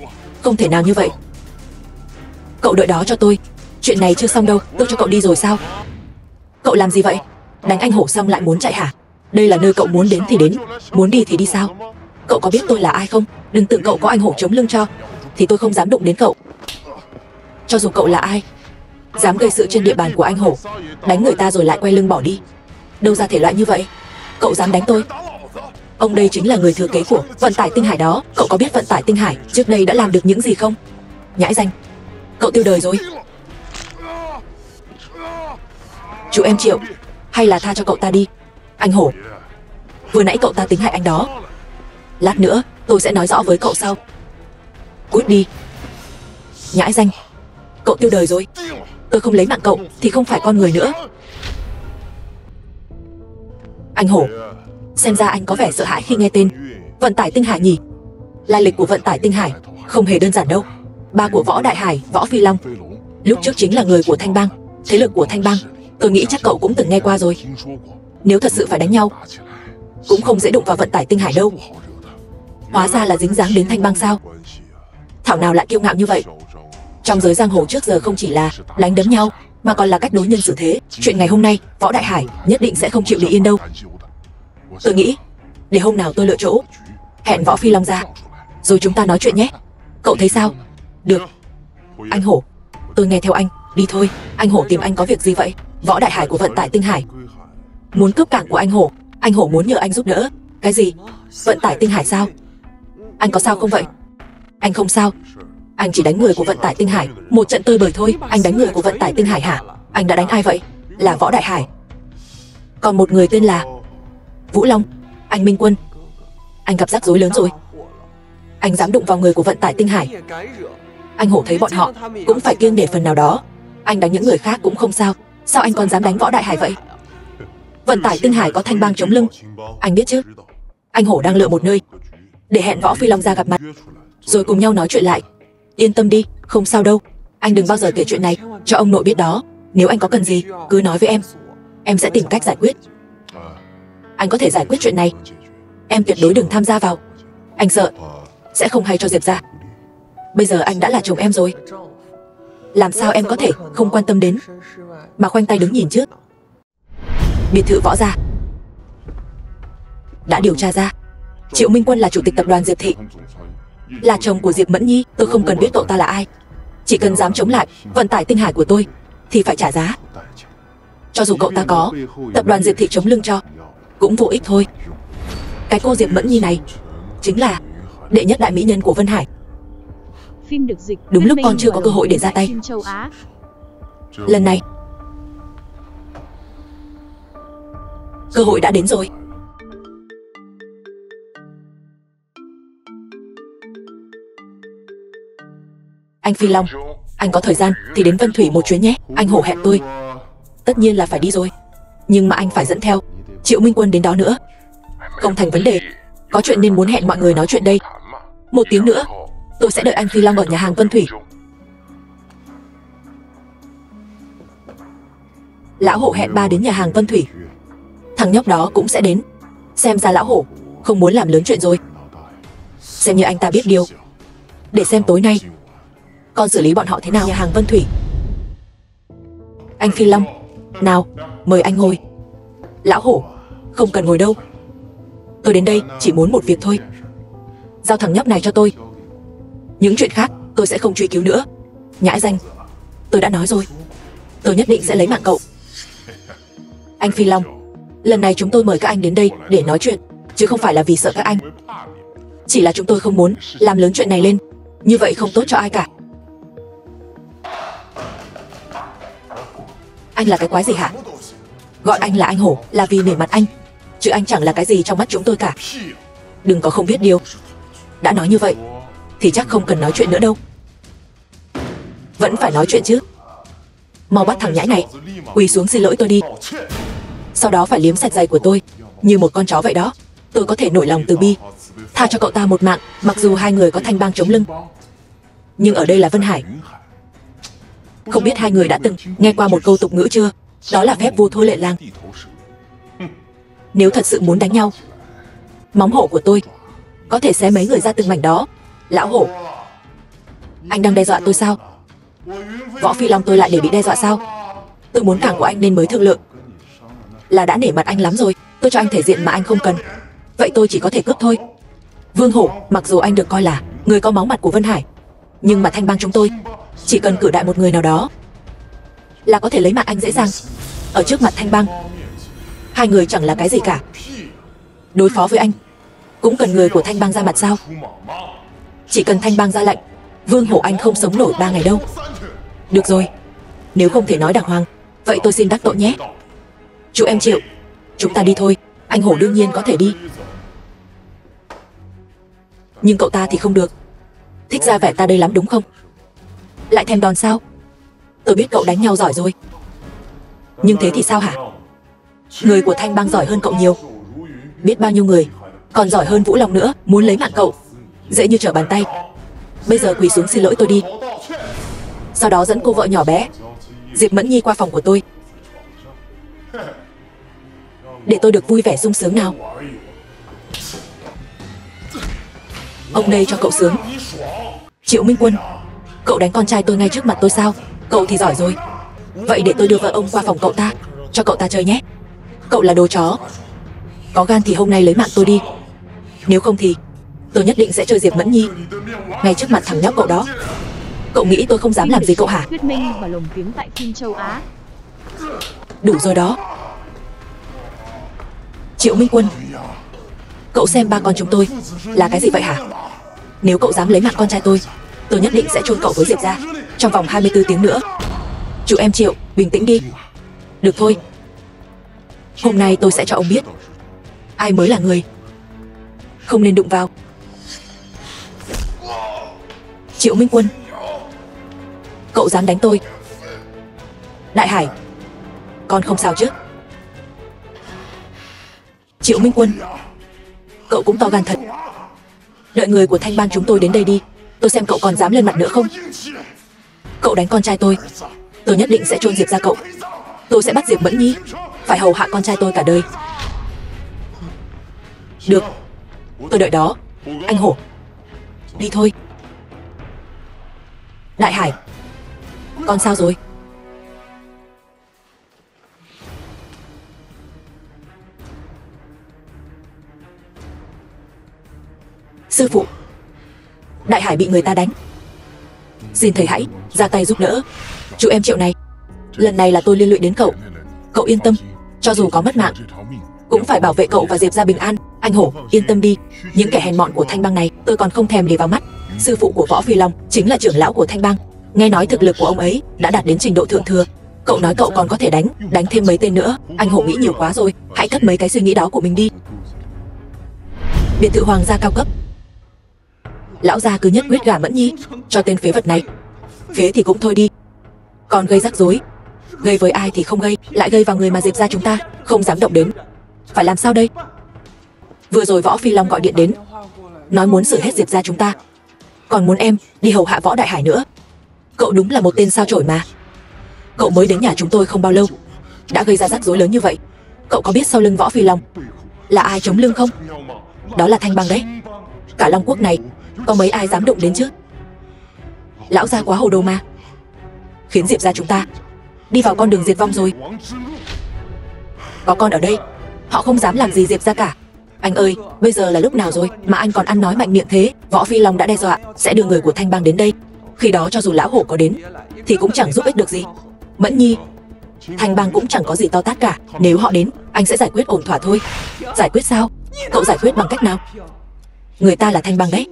S1: Không thể nào như vậy. Cậu đợi đó cho tôi. Chuyện này chưa xong đâu. Tôi cho cậu đi rồi sao? Cậu làm gì vậy? Đánh anh hổ xong lại muốn chạy hả? Đây là nơi cậu muốn đến thì đến. Muốn đi thì đi sao? Cậu có biết tôi là ai không? Đừng tưởng cậu có anh hổ chống lưng cho. Thì tôi không dám đụng đến cậu. Cho dù cậu là ai, Dám gây sự trên địa bàn của anh Hổ, Đánh người ta rồi lại quay lưng bỏ đi. Đâu ra thể loại như vậy? Cậu dám đánh tôi? Ông đây chính là người thừa kế của vận tải tinh hải đó. Cậu có biết vận tải tinh hải trước đây đã làm được những gì không? Nhãi danh. Cậu tiêu đời rồi. Chú em Triệu, Hay là tha cho cậu ta đi. Anh Hổ Vừa nãy cậu ta tính hại anh đó. Lát nữa tôi sẽ nói rõ với cậu sau. Cút đi. Nhãi danh Cậu tiêu đời rồi. Tôi không lấy mạng cậu Thì không phải con người nữa. Anh Hổ Xem ra anh có vẻ sợ hãi khi nghe tên. Vận tải Tinh Hải nhỉ? Lai lịch của vận tải Tinh Hải Không hề đơn giản đâu. Ba của Võ Đại Hải, Võ Phi Long. Lúc trước chính là người của Thanh Bang Thế lực của Thanh Bang. Tôi nghĩ chắc cậu cũng từng nghe qua rồi. Nếu thật sự phải đánh nhau, Cũng không dễ đụng vào vận tải Tinh Hải đâu. Hóa ra là dính dáng đến Thanh Bang sao? Thảo nào lại kiêu ngạo như vậy? Trong giới giang hồ trước giờ không chỉ là đánh đấm nhau, Mà còn là cách đối nhân xử thế. Chuyện ngày hôm nay, Võ Đại Hải nhất định sẽ không chịu để yên đâu. Tôi nghĩ, Để hôm nào tôi lựa chỗ, Hẹn Võ Phi Long ra, Rồi chúng ta nói chuyện nhé. Cậu thấy sao? Được. Anh Hổ, Tôi nghe theo anh. Đi thôi. Anh Hổ tìm anh có việc gì vậy? Võ Đại Hải của vận tải Tinh Hải. Muốn cướp cảng của anh Hổ. Anh Hổ muốn nhờ anh giúp đỡ. Cái gì? Vận tải Tinh Hải sao? Anh có sao không vậy? Anh không sao. Anh chỉ đánh người của vận tải Tinh Hải. Một trận tơi bời thôi. Anh đánh người của vận tải Tinh Hải hả? Anh đã đánh ai vậy? Là Võ Đại Hải. Còn một người tên là Vũ Long. Anh Minh Quân. Anh gặp rắc rối lớn rồi. Anh dám đụng vào người của vận tải Tinh Hải. Anh Hổ thấy bọn họ Cũng phải kiêng để phần nào đó. Anh đánh những người khác cũng không sao. Sao anh còn dám đánh Võ Đại Hải vậy? Vận tải Tinh Hải có thanh bang chống lưng. Anh biết chứ? Anh Hổ đang lựa một nơi. Để hẹn Võ Phi Long ra gặp mặt. Rồi cùng nhau nói chuyện lại. Yên tâm đi, không sao đâu. Anh đừng bao giờ kể chuyện này. Cho ông nội biết đó. Nếu anh có cần gì, cứ nói với em. Em sẽ tìm cách giải quyết. Anh có thể giải quyết chuyện này. Em tuyệt đối đừng tham gia vào. Anh sợ Sẽ không hay cho Diệp ra. Bây giờ anh đã là chồng em rồi. Làm sao em có thể không quan tâm đến? Mà khoanh tay đứng nhìn trước. Biệt thự võ gia. Đã điều tra ra Triệu Minh Quân là chủ tịch tập đoàn Diệp Thị Là chồng của Diệp Mẫn Nhi. Tôi không cần biết cậu ta là ai Chỉ cần dám chống lại vận tải tinh hải của tôi Thì phải trả giá. Cho dù cậu ta có Tập đoàn Diệp Thị chống lưng cho Cũng vô ích thôi. Cái cô Diệp Mẫn Nhi này Chính là đệ nhất đại mỹ nhân của Vân Hải.
S2: Phim được dịch
S1: Đúng lúc con chưa có cơ hội để ra tay. Lần này Cơ hội đã đến rồi. Anh Phi Long, Anh có thời gian thì đến Vân Thủy một chuyến nhé. Anh hổ hẹn tôi. Tất nhiên là phải đi rồi. Nhưng mà anh phải dẫn theo Triệu Minh Quân đến đó nữa. Không thành vấn đề. Có chuyện nên muốn hẹn mọi người nói chuyện đây. Một tiếng nữa, Tôi sẽ đợi anh Phi Long ở nhà hàng Vân Thủy. Lão hổ hẹn ba đến nhà hàng Vân Thủy. Thằng nhóc đó cũng sẽ đến. Xem ra lão hổ, Không muốn làm lớn chuyện rồi. Xem như anh ta biết điều. Để xem tối nay, Con xử lý bọn họ thế nào. Nhà hàng Vân Thủy. Anh Phi Long, Nào, mời anh ngồi. Lão hổ, Không cần ngồi đâu. Tôi đến đây chỉ muốn một việc thôi. Giao thằng nhóc này cho tôi. Những chuyện khác tôi sẽ không truy cứu nữa. Nhãi danh, Tôi đã nói rồi. Tôi nhất định sẽ lấy mạng cậu. Anh Phi Long Lần này chúng tôi mời các anh đến đây để nói chuyện, Chứ không phải là vì sợ các anh. Chỉ là chúng tôi không muốn làm lớn chuyện này lên. Như vậy không tốt cho ai cả. Anh là cái quái gì hả? Gọi anh là anh hổ là vì nể mặt anh, Chứ anh chẳng là cái gì trong mắt chúng tôi cả. Đừng có không biết điều. Đã nói như vậy, Thì chắc không cần nói chuyện nữa đâu. Vẫn phải nói chuyện chứ. Mau bắt thằng nhãi này. Quỳ xuống xin lỗi tôi đi. Sau đó phải liếm sạch giày của tôi, Như một con chó vậy đó. Tôi có thể nổi lòng từ bi, Tha cho cậu ta một mạng, Mặc dù hai người có thanh bang chống lưng. Nhưng ở đây là Vân Hải. Không biết hai người đã từng nghe qua một câu tục ngữ chưa? Đó là phép vua thua lệ lang. Nếu thật sự muốn đánh nhau, Móng hổ của tôi Có thể xé mấy người ra từng mảnh đó. Lão hổ. Anh đang đe dọa tôi sao? Võ Phi Long tôi lại để bị đe dọa sao? Tôi muốn cảng của anh nên mới thương lượng. Là đã nể mặt anh lắm rồi Tôi cho anh thể diện mà anh không cần Vậy tôi chỉ có thể cướp thôi Vương Hổ mặc dù anh được coi là Người có máu mặt của Vân Hải Nhưng mà thanh bang chúng tôi Chỉ cần cử đại một người nào đó là có thể lấy mạng anh dễ dàng. Ở trước mặt Thanh Bang, hai người chẳng là cái gì cả. Đối phó với anh, cũng cần người của Thanh Bang ra mặt sao? Chỉ cần Thanh Bang ra lệnh, Vương Hổ Anh không sống nổi ba ngày đâu. Được rồi, nếu không thể nói đàng hoàng, vậy tôi xin đắc tội nhé. Chú em chịu, chúng ta đi thôi, anh Hổ đương nhiên có thể đi. Nhưng cậu ta thì không được. Thích ra vẻ ta đây lắm đúng không? Lại thèm đòn sao? Tôi biết cậu đánh nhau giỏi rồi. Nhưng thế thì sao hả? Người của Thanh bang giỏi hơn cậu nhiều. Biết bao nhiêu người, còn giỏi hơn Vũ Long nữa, muốn lấy mạng cậu. Dễ như trở bàn tay. Bây giờ quỳ xuống xin lỗi tôi đi. Sau đó dẫn cô vợ nhỏ bé, Diệp Mẫn Nhi qua phòng của tôi. Để tôi được vui vẻ sung sướng nào. Ông đây cho cậu sướng. Triệu Minh Quân, cậu đánh con trai tôi ngay trước mặt tôi sao? Cậu thì giỏi rồi. Vậy để tôi đưa vợ ông qua phòng cậu ta, cho cậu ta chơi nhé. Cậu là đồ chó. Có gan thì hôm nay lấy mạng tôi đi. Nếu không thì tôi nhất định sẽ chơi Diệp Mẫn Nhi ngay trước mặt thằng nhóc cậu đó. Cậu nghĩ tôi không dám làm gì cậu hả?
S2: Thuyết minh và lồng tiếng tại phim châu Á.
S1: Đủ rồi đó. Triệu Minh Quân, cậu xem ba con chúng tôi là cái gì vậy hả? Nếu cậu dám lấy mạng con trai tôi, tôi nhất định sẽ chôn cậu với Diệp ra trong vòng 24 tiếng nữa. Chú em Triệu, bình tĩnh đi. Được thôi. Hôm nay tôi sẽ cho ông biết ai mới là người. Không nên đụng vào. Triệu Minh Quân, cậu dám đánh tôi. Đại Hải, con không sao chứ? Triệu Minh Quân, cậu cũng to gan thật. Đợi người của thanh bang chúng tôi đến đây đi Tôi xem cậu còn dám lên mặt nữa không? Cậu đánh con trai tôi Tôi nhất định sẽ chôn Diệp ra cậu. Tôi sẽ bắt Diệp Mẫn Nhi Phải hầu hạ con trai tôi cả đời. Được Tôi đợi đó. Anh Hổ Đi thôi. Đại Hải Con sao rồi? Sư phụ, Đại Hải bị người ta đánh. Xin thầy hãy ra tay giúp đỡ. Chú em triệu này, Lần này là tôi liên lụy đến cậu. Cậu yên tâm, Cho dù có mất mạng, Cũng phải bảo vệ cậu và Diệp ra bình an. Anh Hổ, yên tâm đi. Những kẻ hèn mọn của Thanh bang này, Tôi còn không thèm để vào mắt. Sư phụ của Võ Phi Long Chính là trưởng lão của Thanh bang. Nghe nói thực lực của ông ấy Đã đạt đến trình độ thượng thừa. Cậu nói cậu còn có thể đánh Đánh thêm mấy tên nữa. Anh Hổ nghĩ nhiều quá rồi. Hãy cất mấy cái suy nghĩ đó của mình đi. Biệt thự hoàng gia cao cấp. Lão gia cứ nhất quyết gả Mẫn Nhi Cho tên phế vật này. Phế thì cũng thôi đi. Còn gây rắc rối. Gây với ai thì không gây, Lại gây vào người mà Diệp ra chúng ta, Không dám động đến. Phải làm sao đây? Vừa rồi Võ Phi Long gọi điện đến, Nói muốn xử hết Diệp ra chúng ta. Còn muốn em đi hầu hạ Võ Đại Hải nữa. Cậu đúng là một tên sao chổi mà. Cậu mới đến nhà chúng tôi không bao lâu, Đã gây ra rắc rối lớn như vậy. Cậu có biết sau lưng Võ Phi Long Là ai chống lưng không? Đó là Thanh Bang đấy. Cả Long Quốc này có mấy ai dám đụng đến chứ? Lão gia quá hồ đồ mà. Khiến Diệp ra chúng ta Đi vào con đường diệt vong rồi. Có con ở đây Họ không dám làm gì Diệp ra cả. Anh ơi, bây giờ là lúc nào rồi Mà anh còn ăn nói mạnh miệng thế? Võ Phi Long đã đe dọa Sẽ đưa người của Thanh Bang đến đây. Khi đó cho dù lão hổ có đến Thì cũng chẳng giúp ích được gì. Mẫn Nhi Thanh Bang cũng chẳng có gì to tát cả. Nếu họ đến, anh sẽ giải quyết ổn thỏa thôi. Giải quyết sao? Cậu giải quyết bằng cách nào? Người ta là Thanh Bang đấy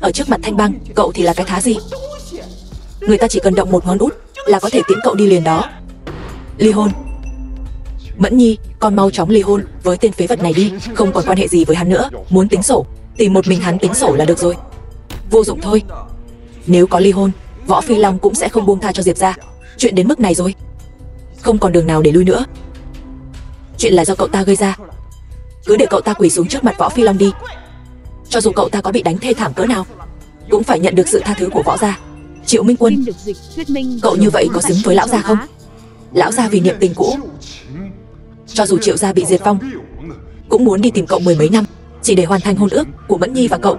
S1: ở trước mặt thanh băng Cậu thì là cái thá gì? Người ta chỉ cần động một ngón út Là có thể tiễn cậu đi liền đó. Ly hôn. Mẫn Nhi, con mau chóng ly hôn với tên phế vật này đi Không còn quan hệ gì với hắn nữa Muốn tính sổ, tìm một mình hắn tính sổ là được rồi. Vô dụng thôi. Nếu có ly hôn, Võ Phi Long cũng sẽ không buông tha cho Diệp ra Chuyện đến mức này rồi. Không còn đường nào để lui nữa. Chuyện là do cậu ta gây ra. Cứ để cậu ta quỳ xuống trước mặt Võ Phi Long đi cho dù cậu ta có bị đánh thê thảm cỡ nào, Cũng phải nhận được sự tha thứ của võ gia. Triệu Minh Quân, Cậu như vậy có xứng với lão gia không? Lão gia vì niệm tình cũ. Cho dù triệu gia bị diệt vong, Cũng muốn đi tìm cậu mười mấy năm, Chỉ để hoàn thành hôn ước của Mẫn Nhi và cậu.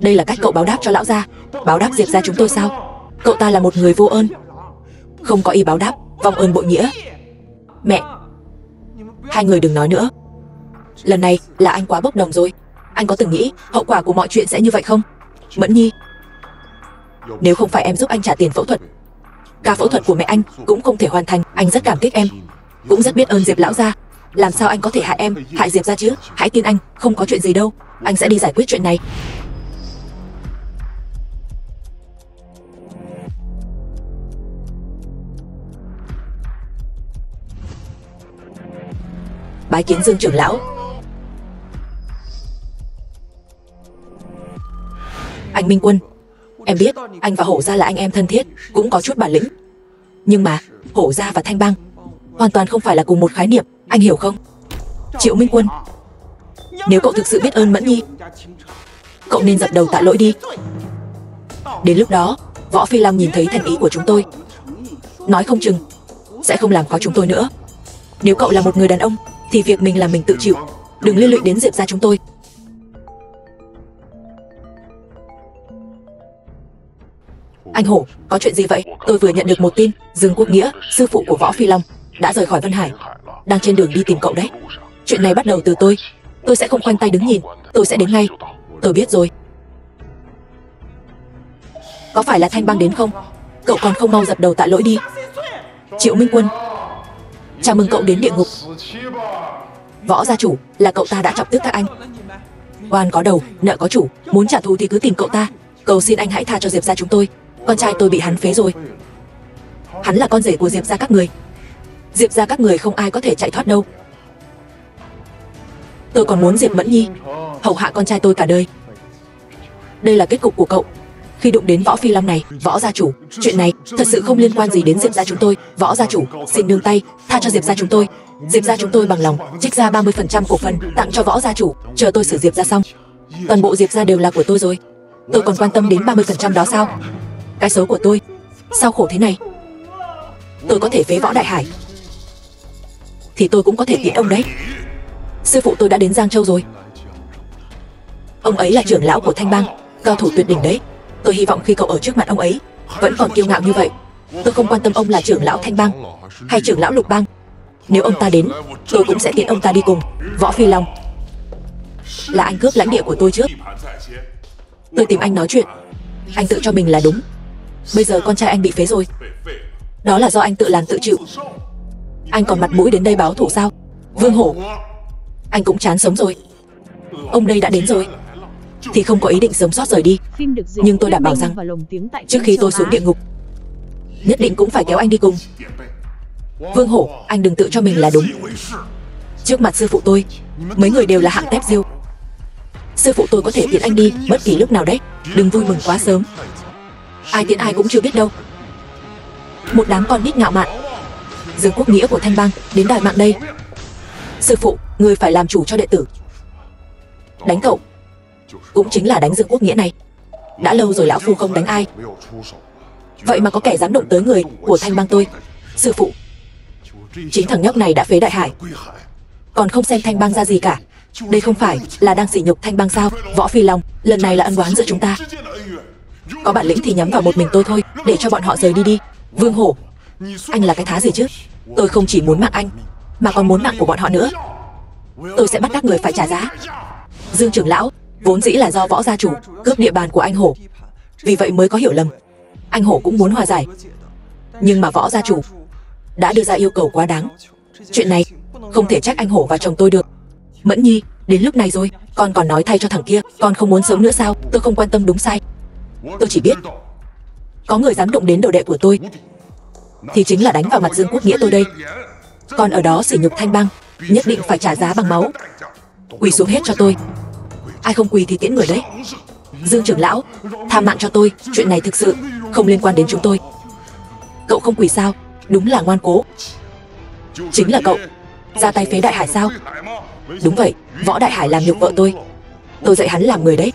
S1: Đây là cách cậu báo đáp cho lão gia. Báo đáp diệt gia chúng tôi sao? Cậu ta là một người vô ơn. Không có ý báo đáp, Vong ơn bội nghĩa. Mẹ, Hai người đừng nói nữa. Lần này là anh quá bốc đồng rồi. Anh có từng nghĩ hậu quả của mọi chuyện sẽ như vậy không? Mẫn Nhi Nếu không phải em giúp anh trả tiền phẫu thuật Ca phẫu thuật của mẹ anh cũng không thể hoàn thành. Anh rất cảm kích em. Cũng rất biết ơn Diệp lão gia. Làm sao anh có thể hại em, hại Diệp ra chứ? Hãy tin anh, không có chuyện gì đâu. Anh sẽ đi giải quyết chuyện này. Bái kiến Dương trưởng lão. Anh Minh Quân. Em biết, anh và Hổ Gia là anh em thân thiết, Cũng có chút bản lĩnh. Nhưng mà, Hổ Gia và Thanh Bang Hoàn toàn không phải là cùng một khái niệm, Anh hiểu không? Triệu Minh Quân. Nếu cậu thực sự biết ơn Mẫn Nhi, Cậu nên dập đầu tạ lỗi đi. Đến lúc đó, Võ Phi Long nhìn thấy thành ý của chúng tôi. Nói không chừng, Sẽ không làm khó chúng tôi nữa. Nếu cậu là một người đàn ông, Thì việc mình làm mình tự chịu. Đừng liên lụy đến Diệp gia chúng tôi. Anh Hổ, có chuyện gì vậy? Tôi vừa nhận được một tin, Dương Quốc Nghĩa, sư phụ của Võ Phi Long, đã rời khỏi Vân Hải, đang trên đường đi tìm cậu đấy. Chuyện này bắt đầu từ tôi, tôi sẽ không khoanh tay đứng nhìn, tôi sẽ đến ngay. Tôi biết rồi. Có phải là Thanh Bang đến không? Cậu còn không mau dập đầu tạ lỗi đi. Triệu Minh Quân, chào mừng cậu đến địa ngục. Võ gia chủ, là cậu ta đã chọc tức các anh. Oan có đầu, nợ có chủ, muốn trả thù thì cứ tìm cậu ta. Cầu xin anh hãy tha cho Diệp gia chúng tôi. Con trai tôi bị hắn phế rồi. Hắn là con rể của Diệp gia các người. Diệp gia các người không ai có thể chạy thoát đâu. Tôi còn muốn Diệp Mẫn Nhi Hầu hạ con trai tôi cả đời. Đây là kết cục của cậu. Khi đụng đến võ phi long này, Võ gia chủ, Chuyện này thật sự không liên quan gì đến Diệp gia chúng tôi. Võ gia chủ, Xin nương tay, Tha cho Diệp gia chúng tôi. Diệp gia chúng tôi bằng lòng, Trích ra 30% cổ phần, Tặng cho võ gia chủ. Chờ tôi xử Diệp gia xong, Toàn bộ Diệp gia đều là của tôi rồi. Tôi còn quan tâm đến 30% đó sao? Cái xấu của tôi. Sao khổ thế này? Tôi có thể phế võ đại hải. Thì tôi cũng có thể tiễn ông đấy. Sư phụ tôi đã đến Giang Châu rồi. Ông ấy là trưởng lão của Thanh Bang, Cao thủ tuyệt đỉnh đấy. Tôi hy vọng khi cậu ở trước mặt ông ấy, Vẫn còn kiêu ngạo như vậy. Tôi không quan tâm ông là trưởng lão Thanh Bang Hay trưởng lão Lục Bang. Nếu ông ta đến, Tôi cũng sẽ tiễn ông ta đi cùng. Võ Phi Long. Là anh cướp lãnh địa của tôi trước. Tôi tìm anh nói chuyện. Anh tự cho mình là đúng. Bây giờ con trai anh bị phế rồi. Đó là do anh tự làm tự chịu. Anh còn mặt mũi đến đây báo thủ sao? Vương Hổ. Anh cũng chán sống rồi. Ông đây đã đến rồi. Thì không có ý định sớm sót rời đi. Nhưng tôi đảm bảo rằng Trước khi tôi xuống địa ngục Nhất định cũng phải kéo anh đi cùng. Vương Hổ Anh đừng tự cho mình là đúng. Trước mặt sư phụ tôi Mấy người đều là hạng tép diêu. Sư phụ tôi có thể tiện anh đi bất kỳ lúc nào đấy. Đừng vui mừng quá sớm Ai tiến ai cũng chưa biết đâu. Một đám con nít ngạo mạn Dương quốc nghĩa của Thanh Bang Đến đòi mạng đây. Sư phụ, người phải làm chủ cho đệ tử. Đánh cậu Cũng chính là đánh Dương quốc nghĩa này. Đã lâu rồi lão phu không đánh ai. Vậy mà có kẻ dám động tới người Của Thanh Bang tôi. Sư phụ Chính thằng nhóc này đã phế đại hải. Còn không xem Thanh Bang ra gì cả. Đây không phải là đang sỉ nhục Thanh Bang sao? Võ Phi Long Lần này là ân oán giữa chúng ta có bản lĩnh thì nhắm vào một mình tôi thôi, Để cho bọn họ rời đi đi. Vương Hổ, Anh là cái thá gì chứ? Tôi không chỉ muốn mạng anh, Mà còn muốn mạng của bọn họ nữa. Tôi sẽ bắt các người phải trả giá. Dương trưởng lão, Vốn dĩ là do võ gia chủ, Cướp địa bàn của anh Hổ. Vì vậy mới có hiểu lầm. Anh Hổ cũng muốn hòa giải. Nhưng mà võ gia chủ Đã đưa ra yêu cầu quá đáng. Chuyện này không thể trách anh Hổ và chồng tôi được. Mẫn Nhi, Đến lúc này rồi, Con còn nói thay cho thằng kia, Con không muốn sống nữa sao? Tôi không quan tâm đúng sai. Tôi chỉ biết, Có người dám động đến đồ đệ của tôi. Thì chính là đánh vào mặt Dương Quốc Nghĩa tôi đây. Còn ở đó sỉ nhục thanh băng Nhất định phải trả giá bằng máu. Quỳ xuống hết cho tôi. Ai không quỳ thì tiễn người đấy. Dương trưởng lão, Tha mạng cho tôi. Chuyện này thực sự không liên quan đến chúng tôi. Cậu không quỳ sao? Đúng là ngoan cố. Chính là cậu. Ra tay phế đại hải sao? Đúng vậy, Võ đại hải làm nhục vợ tôi. Tôi dạy hắn làm người đấy.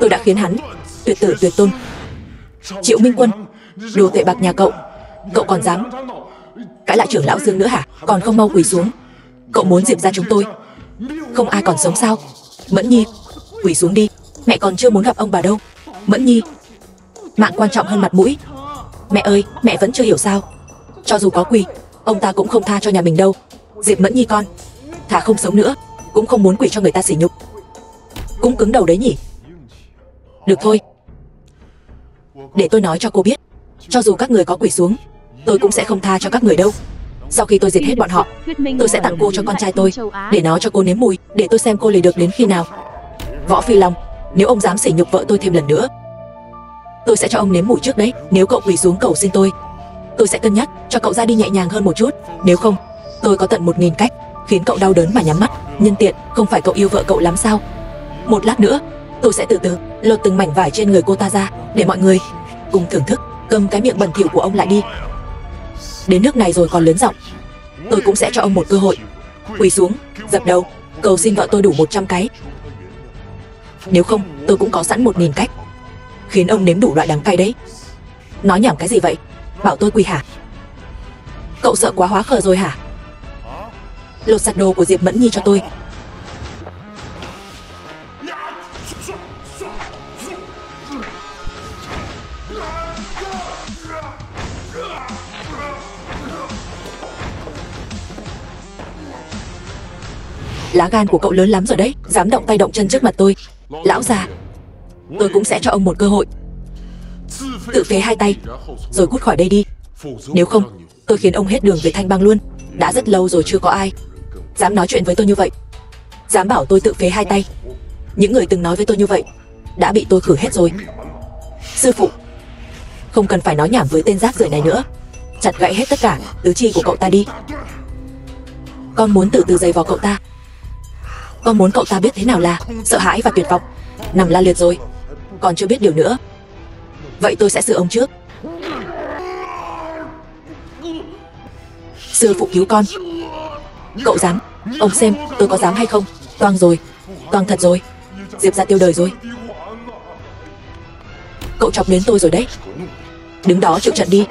S1: Tôi đã khiến hắn tuyệt tử tuyệt tôn. Triệu minh quân, đồ tệ bạc nhà cậu. Cậu còn dám cãi lại trưởng lão dương nữa hả? Còn không mau quỳ xuống. Cậu muốn diệp ra chúng tôi. Không ai còn sống sao? Mẫn nhi, quỳ xuống đi. Mẹ còn chưa muốn gặp ông bà đâu. Mẫn nhi, mạng quan trọng hơn mặt mũi. Mẹ ơi, mẹ vẫn chưa hiểu sao. Cho dù có quỳ, ông ta cũng không tha cho nhà mình đâu. Diệp mẫn nhi con, thà không sống nữa, cũng không muốn quỳ cho người ta sỉ nhục. Cũng cứng đầu đấy nhỉ? Được thôi để tôi nói cho cô biết. Cho dù các người có quỳ xuống, Tôi cũng sẽ không tha cho các người đâu. Sau khi tôi diệt hết bọn họ, Tôi sẽ tặng cô cho con trai tôi. Để nó cho cô nếm mùi, Để tôi xem cô lì được đến khi nào. Võ Phi Long, Nếu ông dám sỉ nhục vợ tôi thêm lần nữa, Tôi sẽ cho ông nếm mùi trước đấy. Nếu cậu quỳ xuống cầu xin tôi. Tôi sẽ cân nhắc, cho cậu ra đi nhẹ nhàng hơn một chút. Nếu không, Tôi có tận một nghìn cách, Khiến cậu đau đớn mà nhắm mắt. Nhân tiện, Không phải cậu yêu vợ cậu lắm sao? Một lát nữa Tôi sẽ từ từ lột từng mảnh vải trên người cô ta ra, Để mọi người cùng thưởng thức. Cầm cái miệng bẩn thỉu của ông lại đi. Đến nước này rồi còn lớn giọng. Tôi cũng sẽ cho ông một cơ hội. Quỳ xuống, Dập đầu. Cầu xin vợ tôi đủ 100 cái. Nếu không, tôi cũng có sẵn một nghìn cách. Khiến ông nếm đủ loại đắng cay đấy. Nói nhảm cái gì vậy? Bảo tôi quỳ hả? Cậu sợ quá hóa khờ rồi hả? Lột sạch đồ của Diệp Mẫn Nhi cho tôi. Lá gan của cậu lớn lắm rồi đấy. Dám động tay động chân trước mặt tôi. Lão già, Tôi cũng sẽ cho ông một cơ hội. Tự phế hai tay, Rồi cút khỏi đây đi. Nếu không, tôi khiến ông hết đường về thanh bang luôn. Đã rất lâu rồi chưa có ai Dám nói chuyện với tôi như vậy. Dám bảo tôi tự phế hai tay. Những người từng nói với tôi như vậy, Đã bị tôi khử hết rồi. Sư phụ, Không cần phải nói nhảm với tên rác rưởi này nữa. Chặt gãy hết tất cả tứ chi của cậu ta đi. Con muốn từ từ giày vào cậu ta. Con muốn cậu ta biết thế nào là Sợ hãi và tuyệt vọng. Nằm la liệt rồi. Còn chưa biết điều nữa. Vậy tôi sẽ xử ông trước. Sư phụ cứu con. Cậu dám? Ông xem, tôi có dám hay không? Toang rồi. Toang thật rồi. Diệp ra tiêu đời rồi. Cậu chọc đến tôi rồi đấy. Đứng đó chịu trận đi.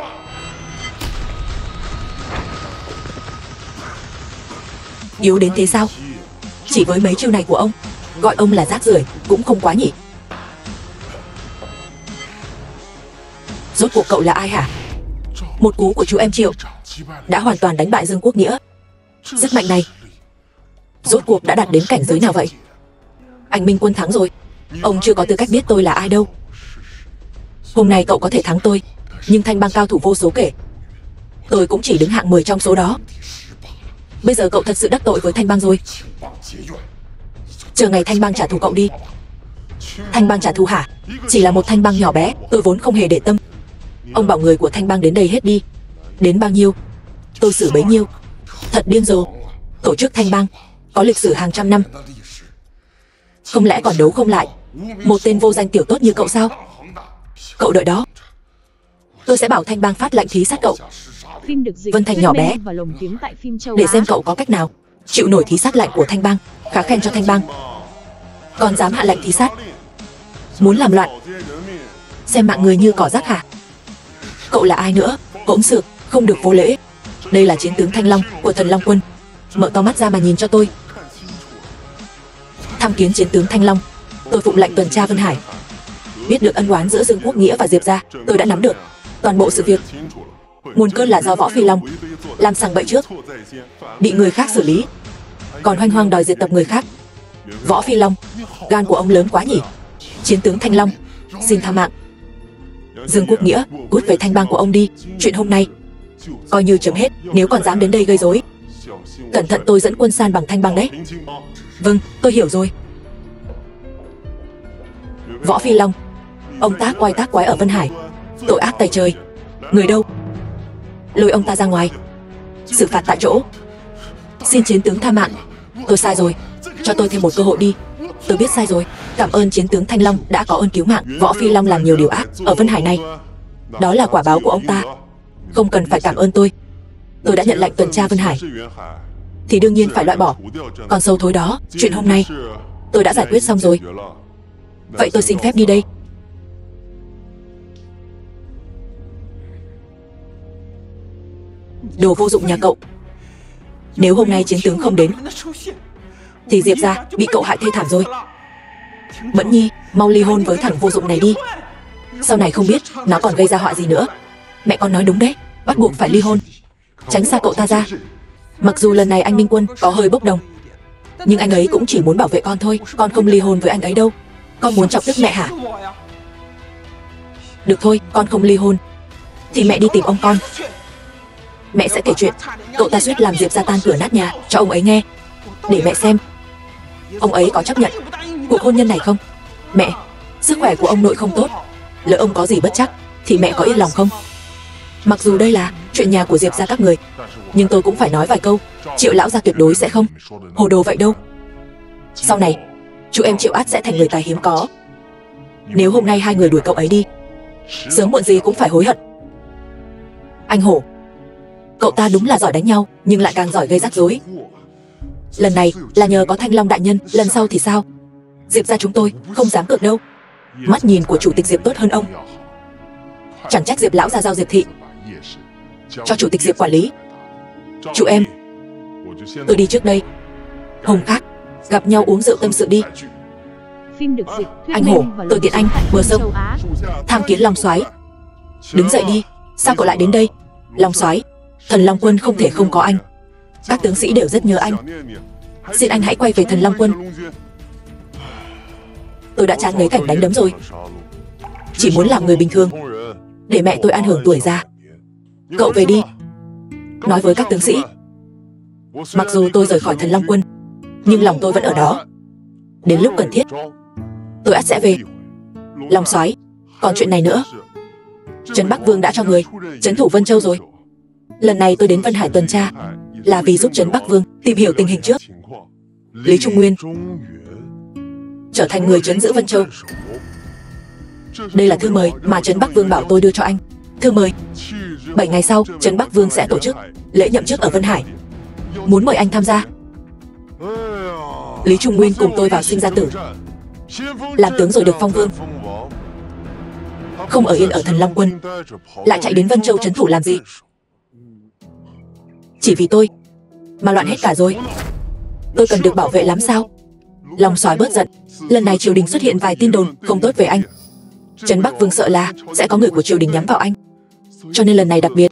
S1: Yếu đến thế sao? Chỉ với mấy chiêu này của ông, Gọi ông là rác rưởi, Cũng không quá nhỉ. Rốt cuộc cậu là ai hả? Một cú của chú em Triệu Đã hoàn toàn đánh bại Dương Quốc Nghĩa. Sức mạnh này Rốt cuộc đã đạt đến cảnh giới nào vậy? Anh Minh Quân thắng rồi. Ông chưa có tư cách biết tôi là ai đâu. Hôm nay cậu có thể thắng tôi, Nhưng thanh bang cao thủ vô số kể. Tôi cũng chỉ đứng hạng 10 trong số đó. Bây giờ cậu thật sự đắc tội với thanh bang rồi. Chờ ngày thanh bang trả thù cậu đi. Thanh bang trả thù hả? Chỉ là một thanh bang nhỏ bé, Tôi vốn không hề để tâm. Ông bảo người của thanh bang đến đây hết đi. Đến bao nhiêu? Tôi xử bấy nhiêu? Thật điên rồ. Tổ chức thanh bang, Có lịch sử hàng trăm năm. Không lẽ còn đấu không lại? Một tên vô danh tiểu tốt như cậu sao? Cậu đợi đó. Tôi sẽ bảo thanh bang phát lệnh thí sát cậu.
S2: Phim được dịch
S1: Vân Thành
S2: thuyết
S1: nhỏ bé.
S2: và lồng tiếng tại phim châu
S1: Để
S2: Á.
S1: xem cậu có cách nào. Chịu nổi thí sát lệnh của thanh bang. Khá khen cho thanh bang. Còn dám hạ lệnh thí sát. Muốn làm loạn. Xem mạng người như cỏ rác hả? Cậu là ai nữa? Hỗn xược Không được vô lễ. Đây là chiến tướng Thanh Long của thần Long Quân. Mở to mắt ra mà nhìn cho tôi. Tham kiến chiến tướng Thanh Long. Tôi phụng lệnh tuần tra Vân Hải. Biết được ân oán giữa Dương Quốc Nghĩa và Diệp Gia Tôi đã nắm được. Toàn bộ sự việc Nguồn cơn là do Võ Phi Long, Làm sằng bậy trước, Bị người khác xử lý. Còn hoanh hoang đòi diệt tập người khác. Võ Phi Long, Gan của ông lớn quá nhỉ. Chiến tướng Thanh Long, Xin tha mạng. Dương Quốc Nghĩa, Cút về thanh bang của ông đi. Chuyện hôm nay, Coi như chấm hết, Nếu còn dám đến đây gây rối. Cẩn thận, tôi dẫn quân san bằng thanh bang đấy. Vâng tôi hiểu rồi. Võ Phi Long, Ông tác quay tác quái ở Vân Hải. Tội ác tày trời. Người đâu? Lôi ông ta ra ngoài. Xử phạt tại chỗ. Xin chiến tướng tha mạng. Tôi sai rồi. Cho tôi thêm một cơ hội đi. Tôi biết sai rồi. Cảm ơn chiến tướng Thanh Long đã có ơn cứu mạng. Võ Phi Long làm nhiều điều ác Ở Vân Hải này. Đó là quả báo của ông ta. Không cần phải cảm ơn tôi. Tôi đã nhận lệnh tuần tra Vân Hải. Thì đương nhiên phải loại bỏ. Còn sâu thối đó, Chuyện hôm nay, Tôi đã giải quyết xong rồi. Vậy tôi xin phép đi đây. Đồ vô dụng nhà cậu. Nếu hôm nay chiến tướng không đến, Thì Diệp ra bị cậu hại thê thảm rồi. Mẫn Nhi, Mau ly hôn với thằng vô dụng này đi. Sau này không biết nó còn gây ra họa gì nữa. Mẹ con nói đúng đấy, Bắt buộc phải ly hôn. Tránh xa cậu ta ra. Mặc dù lần này anh Minh Quân có hơi bốc đồng, Nhưng anh ấy cũng chỉ muốn bảo vệ con thôi, Con không ly hôn với anh ấy đâu. Con muốn chọc tức mẹ hả? Được thôi, con không ly hôn, Thì mẹ đi tìm ông con. Mẹ sẽ kể chuyện. Cậu ta suýt làm Diệp ra tan cửa nát nhà, Cho ông ấy nghe. Để mẹ xem. Ông ấy có chấp nhận Cuộc hôn nhân này không? Mẹ, Sức khỏe của ông nội không tốt. Lỡ ông có gì bất chắc, Thì mẹ có yên lòng không? Mặc dù đây là chuyện nhà của Diệp ra các người, Nhưng tôi cũng phải nói vài câu. Triệu lão gia tuyệt đối sẽ không. Hồ đồ vậy đâu? Sau này, Chú em Triệu át sẽ thành người tài hiếm có. Nếu hôm nay hai người đuổi cậu ấy đi, Sớm muộn gì cũng phải hối hận. Anh Hổ Cậu ta đúng là giỏi đánh nhau Nhưng lại càng giỏi gây rắc rối. Lần này là nhờ có Thanh Long đại nhân Lần sau thì sao? Diệp ra chúng tôi không dám cược đâu. Mắt nhìn của chủ tịch Diệp tốt hơn ông. Chẳng trách Diệp lão ra giao Diệp thị. Cho chủ tịch Diệp quản lý. Chú em Tôi đi trước đây. Hồng khác Gặp nhau uống rượu tâm sự đi.
S2: Phim được dịch, thuyết
S1: Anh Hổ, tôi tiện anh, bờ sông. Tham kiến Long soái. Đứng dậy đi. Sao cậu lại đến đây? Long soái Thần Long quân không thể không có anh. Các tướng sĩ đều rất nhớ anh. Xin anh hãy quay về thần Long quân. Tôi đã chán ngấy cảnh đánh đấm rồi. Chỉ muốn làm người bình thường. Để mẹ tôi an hưởng tuổi già. Cậu về đi. Nói với các tướng sĩ. Mặc dù tôi rời khỏi thần Long quân, Nhưng lòng tôi vẫn ở đó. Đến lúc cần thiết, Tôi ắt sẽ về. Long soái, Còn chuyện này nữa. Trấn Bắc Vương đã cho người. Trấn thủ Vân Châu rồi. Lần này tôi đến Vân Hải tuần tra, Là vì giúp Trấn Bắc Vương tìm hiểu tình hình trước. Lý Trung Nguyên Trở thành người trấn giữ Vân Châu. Đây là thư mời mà Trấn Bắc Vương bảo tôi đưa cho anh. Thư mời 7 ngày sau, Trấn Bắc Vương sẽ tổ chức Lễ nhậm chức ở Vân Hải. Muốn mời anh tham gia. Lý Trung Nguyên cùng tôi vào sinh ra tử.
S3: Làm tướng rồi được phong vương.
S1: Không ở yên ở thần Long quân. Lại chạy đến Vân Châu trấn thủ làm gì? Chỉ vì tôi Mà loạn hết cả rồi. Tôi cần được bảo vệ lắm sao? Lòng sói bớt giận. Lần này triều đình xuất hiện vài tin đồn không tốt về anh. Trấn Bắc Vương sợ là Sẽ có người của triều đình nhắm vào anh. Cho nên lần này đặc biệt,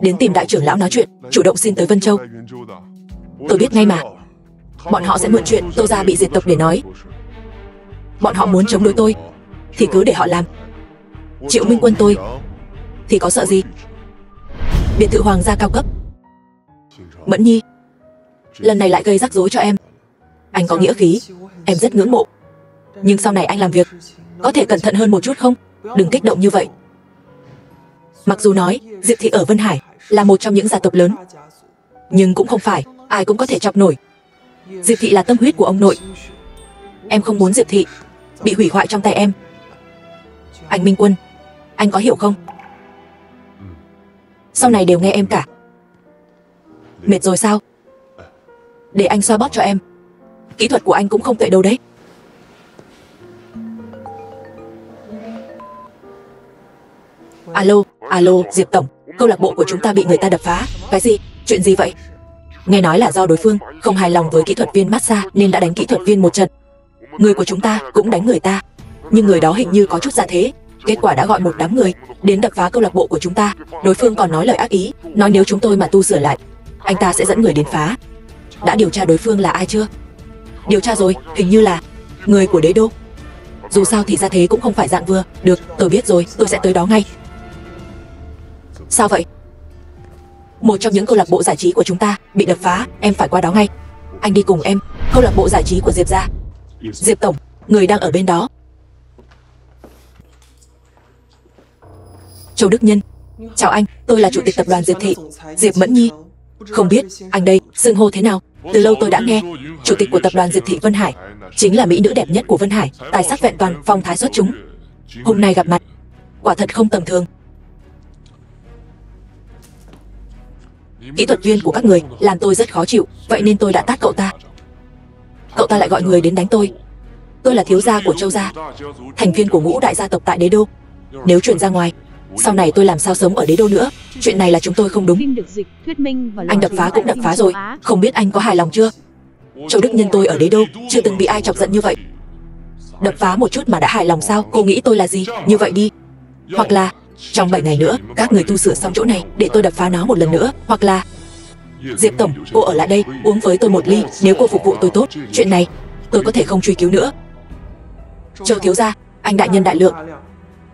S1: Đến tìm đại trưởng lão nói chuyện, Chủ động xin tới Vân Châu.
S3: Tôi biết ngay mà.
S1: Bọn họ sẽ mượn chuyện Tô Gia bị diệt tộc để nói. Bọn họ muốn chống đối tôi, Thì cứ để họ làm.
S3: Triệu Minh Quân tôi,
S1: Thì có sợ gì? Biệt thự hoàng gia cao cấp. Mẫn Nhi. Lần này lại gây rắc rối cho em. Anh có nghĩa khí, Em rất ngưỡng mộ. Nhưng sau này anh làm việc, Có thể cẩn thận hơn một chút không? Đừng kích động như vậy. Mặc dù nói, Diệp Thị ở Vân Hải Là một trong những gia tộc lớn, Nhưng cũng không phải Ai cũng có thể chọc nổi. Diệp Thị là tâm huyết của ông nội. Em không muốn Diệp Thị Bị hủy hoại trong tay em. Anh Minh Quân, Anh có hiểu không? Sau này đều nghe em cả. Mệt rồi sao Để anh xoa bóp cho em Kỹ thuật của anh cũng không tệ đâu đấy Alo, alo, Diệp Tổng Câu lạc bộ của chúng ta bị người ta đập phá Cái gì? Chuyện gì vậy? Nghe nói là do đối phương không hài lòng với kỹ thuật viên massage nên đã đánh kỹ thuật viên một trận. Người của chúng ta cũng đánh người ta. Nhưng người đó hình như có chút ra thế. Kết quả đã gọi một đám người đến đập phá câu lạc bộ của chúng ta. Đối phương còn nói lời ác ý, nói nếu chúng tôi mà tu sửa lại, anh ta sẽ dẫn người đến phá. Đã điều tra đối phương là ai chưa? Điều tra rồi, hình như là người của đế đô. Dù sao thì ra thế cũng không phải dạng vừa. Được, tôi biết rồi, tôi sẽ tới đó ngay. Sao vậy? Một trong những câu lạc bộ giải trí của chúng ta bị đập phá, em phải qua đó ngay. Anh đi cùng em, câu lạc bộ giải trí của Diệp gia. Diệp tổng, người đang ở bên đó. Châu Đức Nhân. Chào anh, tôi là chủ tịch tập đoàn Diệp Thị, Diệp Mẫn Nhi. Không biết, anh đây, xưng hô thế nào? Từ lâu tôi đã nghe, chủ tịch của tập đoàn Diệp Thị Vân Hải, chính là mỹ nữ đẹp nhất của Vân Hải, tài sắc vẹn toàn, phong thái xuất chúng. Hôm nay gặp mặt, quả thật không tầm thường. Kỹ thuật viên của các người làm tôi rất khó chịu, vậy nên tôi đã tát cậu ta. Cậu ta lại gọi người đến đánh tôi. Tôi là thiếu gia của Châu gia, thành viên của ngũ đại gia tộc tại đế đô. Nếu chuyển ra ngoài, sau này tôi làm sao sống ở đế đô nữa? Chuyện này là chúng tôi không đúng. Anh đập phá cũng đập phá rồi, không biết anh có hài lòng chưa? Châu Đức Nhân tôi ở đế đô, chưa từng bị ai chọc giận như vậy. Đập phá một chút mà đã hài lòng sao? Cô nghĩ tôi là gì? Như vậy đi. Hoặc là, trong 7 ngày nữa, các người tu sửa xong chỗ này để tôi đập phá nó một lần nữa. Hoặc là, Diệp Tổng, cô ở lại đây, uống với tôi một ly, nếu cô phục vụ tôi tốt, chuyện này, tôi có thể không truy cứu nữa. Châu Thiếu Gia, anh đại nhân đại lượng,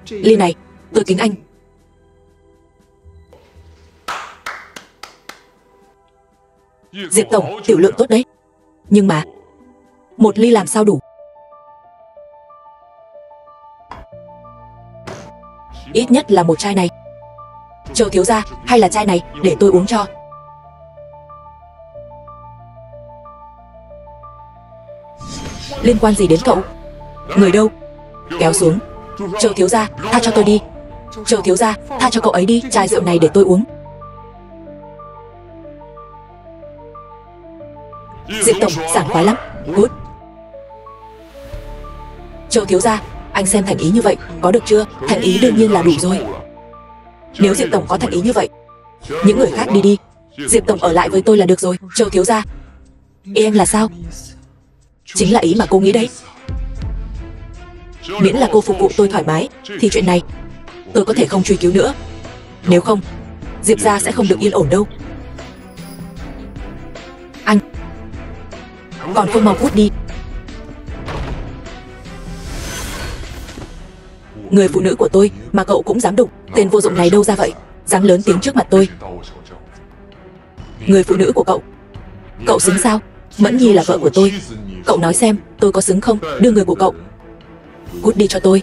S1: ly này, Tôi kính anh. Diệp Tổng, tiểu lượng tốt đấy. Nhưng mà, một ly làm sao đủ? Ít nhất là một chai này. Châu thiếu ra, hay là chai này, để tôi uống cho. Liên quan gì đến cậu? Người đâu? Kéo xuống. Châu thiếu ra, tha cho tôi đi, Châu thiếu gia, tha cho cậu ấy đi, chai rượu này để tôi uống. Diệp Tổng, sảng khoái lắm. Good. Châu thiếu gia, anh xem thành ý như vậy, có được chưa? Thành ý đương nhiên là đủ rồi. Nếu Diệp Tổng có thành ý như vậy, những người khác đi đi. Diệp Tổng ở lại với tôi là được rồi. Châu thiếu gia. Ý anh là sao? Chính là ý mà cô nghĩ đấy. Miễn là cô phục vụ tôi thoải mái, thì chuyện này tôi có thể không truy cứu nữa. Nếu không, Diệp gia sẽ không được yên ổn đâu. Anh, còn không mau cút đi. Người phụ nữ của tôi mà cậu cũng dám đụng, tên vô dụng này đâu ra vậy? Dám lớn tiếng trước mặt tôi. Người phụ nữ của cậu, cậu xứng sao? Mẫn Nhi là vợ của tôi. Cậu nói xem, tôi có xứng không? Đưa người của cậu. Cút đi cho tôi.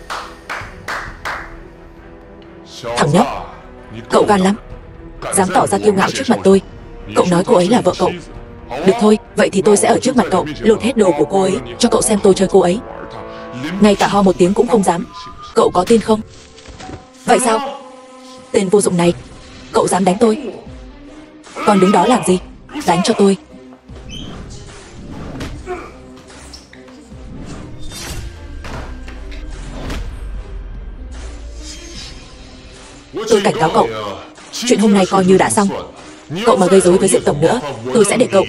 S3: Thằng nhóc Cậu gan lắm
S1: Dám tỏ ra kiêu ngạo trước mặt tôi. Cậu nói cô ấy là vợ cậu. Được thôi, vậy thì tôi sẽ ở trước mặt cậu, lột hết đồ của cô ấy, cho cậu xem tôi chơi cô ấy. Ngay cả ho một tiếng cũng không dám. Cậu có tin không? Vậy sao? Tên vô dụng này, cậu dám đánh tôi? Còn đứng đó làm gì? Đánh cho tôi.
S3: Tôi cảnh cáo cậu Chuyện hôm nay coi như đã xong Cậu mà gây rối với Diệp Tổng nữa Tôi sẽ để cậu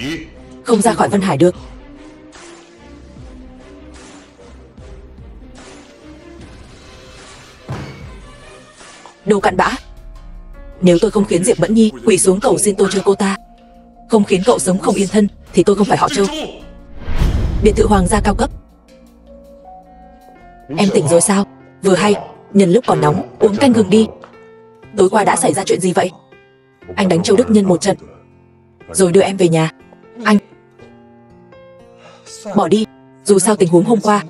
S1: Không ra khỏi Vân Hải được. Đồ cặn bã. Nếu tôi không khiến Diệp Mẫn Nhi quỳ xuống cầu xin tôi chơi cô ta, không khiến cậu sống không yên thân, thì tôi không phải họ Châu. Biệt thự hoàng gia cao cấp. Em tỉnh rồi sao? Vừa hay, nhân lúc còn nóng, uống canh gừng đi. Tối qua đã xảy ra chuyện gì vậy? Anh đánh Châu Đức Nhân một trận, rồi đưa em về nhà. Anh, bỏ đi. Dù sao tình huống hôm qua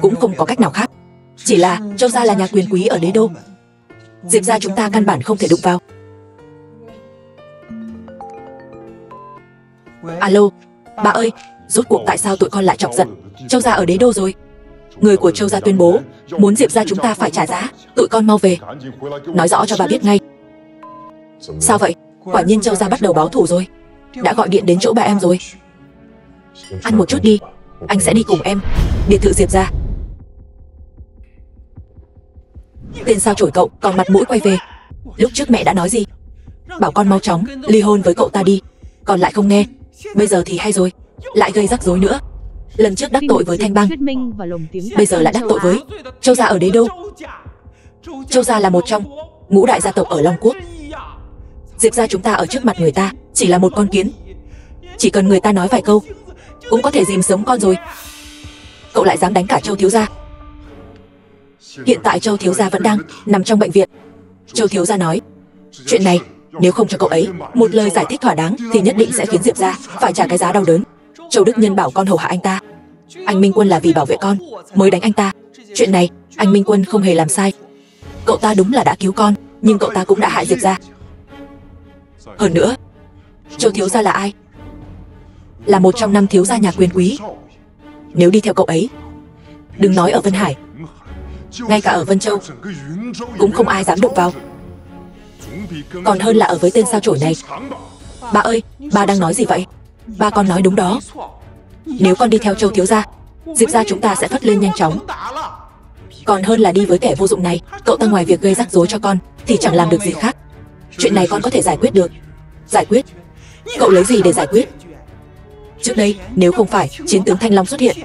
S1: cũng không có cách nào khác. Chỉ là Châu gia là nhà quyền quý ở đế đô. Diệp gia chúng ta căn bản không thể đụng vào. Alo, bà ơi, rốt cuộc tại sao tụi con lại chọc giận? Châu gia ở đế đô rồi. Người của Châu gia tuyên bố muốn Diệp gia chúng ta phải trả giá. Tụi con mau về, nói rõ cho bà biết ngay. Sao vậy? Quả nhiên Châu gia bắt đầu báo thù rồi. Đã gọi điện đến chỗ bà em rồi. Ăn một chút đi, anh sẽ đi cùng em. Biệt thự Diệp gia. Tên sao chổi cậu còn mặt mũi quay về. Lúc trước mẹ đã nói gì? Bảo con mau chóng ly hôn với cậu ta đi. Còn lại không nghe. Bây giờ thì hay rồi, lại gây rắc rối nữa. Lần trước đắc tội với Thanh Bang, bây giờ lại đắc tội với Châu gia ở đế đô. Châu gia là một trong ngũ đại gia tộc ở Long Quốc. Diệp gia chúng ta ở trước mặt người ta chỉ là một con kiến. Chỉ cần người ta nói vài câu, cũng có thể dìm sống con rồi. Cậu lại dám đánh cả Châu thiếu gia. Hiện tại Châu thiếu gia vẫn đang nằm trong bệnh viện. Châu thiếu gia nói, chuyện này nếu không cho cậu ấy một lời giải thích thỏa đáng thì nhất định sẽ khiến Diệp gia phải trả cái giá đau đớn. Châu Đức Nhân bảo con hầu hạ anh ta. Anh Minh Quân là vì bảo vệ con mới đánh anh ta. Chuyện này anh Minh Quân không hề làm sai. Cậu ta đúng là đã cứu con, nhưng cậu ta cũng đã hại Diệp ra. Hơn nữa, Châu thiếu gia là ai? Là một trong năm thiếu gia nhà quyền quý. Nếu đi theo cậu ấy, đừng nói ở Vân Hải, ngay cả ở Vân Châu cũng không ai dám đụng vào. Còn hơn là ở với tên sao chổi này. Bà ơi, bà đang nói gì vậy? Ba con nói đúng đó. Nếu con đi theo Châu thiếu gia, Diệp gia chúng ta sẽ phất lên nhanh chóng. Còn hơn là đi với kẻ vô dụng này, cậu ta ngoài việc gây rắc rối cho con thì chẳng làm được gì khác. Chuyện này con có thể giải quyết được. Giải quyết? Cậu lấy gì để giải quyết? Trước đây, nếu không phải chiến tướng Thanh Long xuất hiện,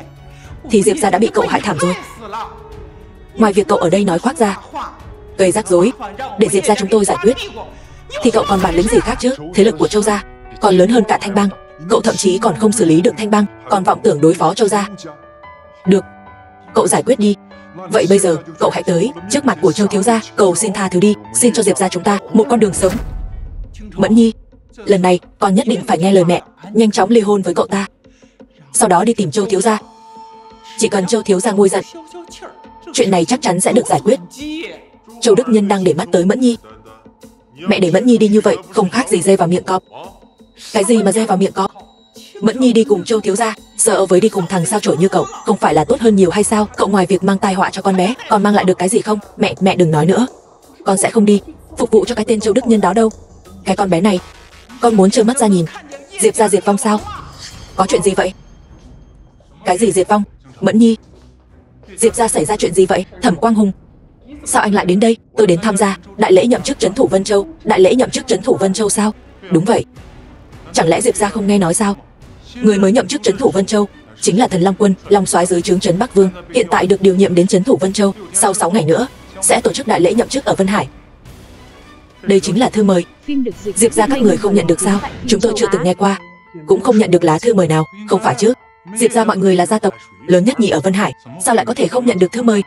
S1: thì Diệp gia đã bị cậu hại thảm rồi. Ngoài việc cậu ở đây nói khoác ra, gây rắc rối, để Diệp gia chúng tôi giải quyết, thì cậu còn bản lĩnh gì khác chứ? Thế lực của Châu gia còn lớn hơn cả Thanh Bang. Cậu thậm chí còn không xử lý được Thanh băng, còn vọng tưởng đối phó Châu gia. Được, cậu giải quyết đi. Vậy bây giờ, cậu hãy tới trước mặt của Châu thiếu gia, cầu xin tha thứ đi, xin cho Diệp gia chúng ta một con đường sống. Mẫn Nhi, lần này con nhất định phải nghe lời mẹ, nhanh chóng ly hôn với cậu ta. Sau đó đi tìm Châu Thiếu Gia. Chỉ cần Châu Thiếu Gia nguôi giận, chuyện này chắc chắn sẽ được giải quyết. Châu Đức Nhân đang để mắt tới Mẫn Nhi. Mẹ để Mẫn Nhi đi như vậy không khác gì dây vào miệng cọp. Cái gì mà dê vào miệng có Mẫn Nhi đi cùng Châu Thiếu Gia, sợ với đi cùng thằng sao chổi như cậu, không phải là tốt hơn nhiều hay sao? Cậu ngoài việc mang tai họa cho con bé, còn mang lại được cái gì không? Mẹ, mẹ đừng nói nữa. Con sẽ không đi, phục vụ cho cái tên Châu Đức Nhân đó đâu. Cái con bé này, con muốn trơ mắt ra nhìn. Diệp ra Diệp Phong sao? Có chuyện gì vậy? Cái gì Diệp Phong? Mẫn Nhi. Diệp ra xảy ra chuyện gì vậy? Thẩm Quang Hùng. Sao anh lại đến đây? Tôi đến tham gia đại lễ nhậm chức trấn thủ Vân Châu. Đại lễ nhậm chức trấn thủ Vân Châu sao? Đúng vậy. Chẳng lẽ Diệp ra không nghe nói sao? Người mới nhậm chức trấn thủ Vân Châu chính là thần Long Quân, Long Soái dưới trướng trấn Bắc Vương, hiện tại được điều nhiệm đến trấn thủ Vân Châu. Sau 6 ngày nữa sẽ tổ chức đại lễ nhậm chức ở Vân Hải. Đây chính là thư mời. Diệp ra các người không nhận được sao? Chúng tôi chưa từng nghe qua, cũng không nhận được lá thư mời nào, không phải chứ? Diệp ra mọi người là gia tộc lớn nhất nhì ở Vân Hải, sao lại có thể không nhận được thư mời?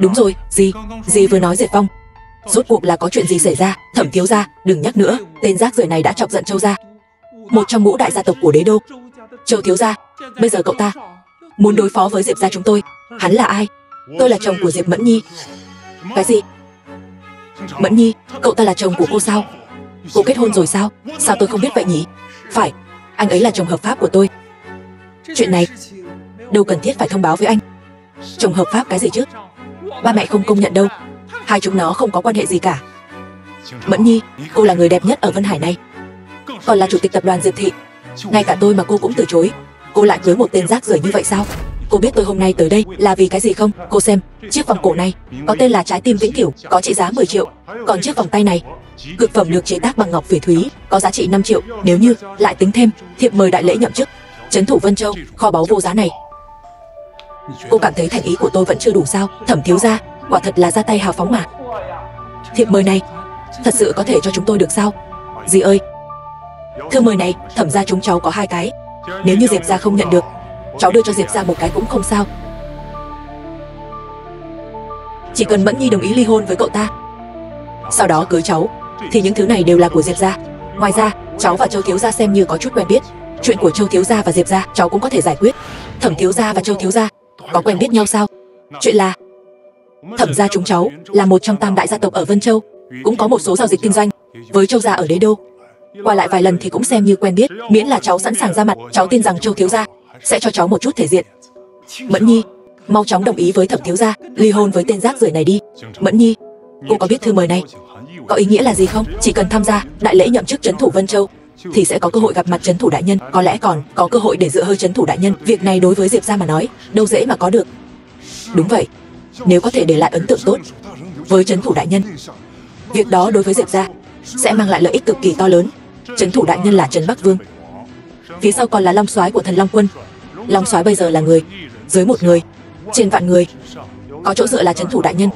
S1: Đúng rồi, gì? Gì vừa nói Diệp Phong? Rốt cuộc là có chuyện gì xảy ra? Thẩm thiếu gia, đừng nhắc nữa, tên rác rưởi này đã chọc giận Châu gia, một trong ngũ đại gia tộc của đế đô. Châu thiếu gia, bây giờ cậu ta muốn đối phó với Diệp gia chúng tôi, hắn là ai? Tôi là chồng của Diệp Mẫn Nhi. Cái gì? Mẫn Nhi, cậu ta là chồng của cô sao? Cô kết hôn rồi sao? Sao tôi không biết vậy nhỉ? Phải, anh ấy là chồng hợp pháp của tôi. Chuyện này đâu cần thiết phải thông báo với anh. Chồng hợp pháp cái gì chứ? Ba mẹ không công nhận đâu. Hai chúng nó không có quan hệ gì cả. Mẫn Nhi, cô là người đẹp nhất ở Vân Hải này. Còn là chủ tịch tập đoàn Diệp Thị. Ngay cả tôi mà cô cũng từ chối. Cô lại cưới một tên rác rưởi như vậy sao? Cô biết tôi hôm nay tới đây là vì cái gì không? Cô xem, chiếc vòng cổ này có tên là trái tim vĩnh cửu, có trị giá 10 triệu. Còn chiếc vòng tay này, cực phẩm được chế tác bằng ngọc phỉ thúy, có giá trị 5 triệu. Nếu như lại tính thêm thiệp mời đại lễ nhậm chức, trấn thủ Vân Châu, kho báu vô giá này. Cô cảm thấy thành ý của tôi vẫn chưa đủ sao? Thẩm thiếu gia, quả thật là ra tay hào phóng mà. Thiệp mời này, thật sự có thể cho chúng tôi được sao? Dì ơi, thư mời này, thẩm gia chúng cháu có hai cái. Nếu như Diệp gia không nhận được, cháu đưa cho Diệp gia một cái cũng không sao. Chỉ cần Mẫn Nhi đồng ý ly hôn với cậu ta, sau đó cưới cháu, thì những thứ này đều là của Diệp gia. Ngoài ra, cháu và Châu thiếu gia xem như có chút quen biết. Chuyện của Châu thiếu gia và Diệp gia, cháu cũng có thể giải quyết. Thẩm thiếu gia và Châu thiếu gia có quen biết nhau sao? Chuyện là Thẩm gia chúng cháu là một trong tam đại gia tộc ở Vân Châu, cũng có một số giao dịch kinh doanh với Châu gia ở Đế Đô. Qua lại vài lần thì cũng xem như quen biết, miễn là cháu sẵn sàng ra mặt, cháu tin rằng Châu thiếu gia sẽ cho cháu một chút thể diện. Mẫn Nhi, mau chóng đồng ý với Thẩm thiếu gia, ly hôn với tên rác rưởi này đi. Mẫn Nhi, cô có biết thư mời này có ý nghĩa là gì không? Chỉ cần tham gia đại lễ nhậm chức trấn thủ Vân Châu thì sẽ có cơ hội gặp mặt trấn thủ đại nhân, có lẽ còn có cơ hội để dựa hơi trấn thủ đại nhân. Việc này đối với Diệp gia mà nói, đâu dễ mà có được. Đúng vậy, nếu có thể để lại ấn tượng tốt với trấn thủ đại nhân, việc đó đối với Diệp gia sẽ mang lại lợi ích cực kỳ to lớn. Trấn thủ đại nhân là Trấn Bắc Vương, phía sau còn là Long Soái của Thần Long Quân. Long Soái bây giờ là người, dưới một người, trên vạn người, có chỗ dựa là trấn thủ đại nhân.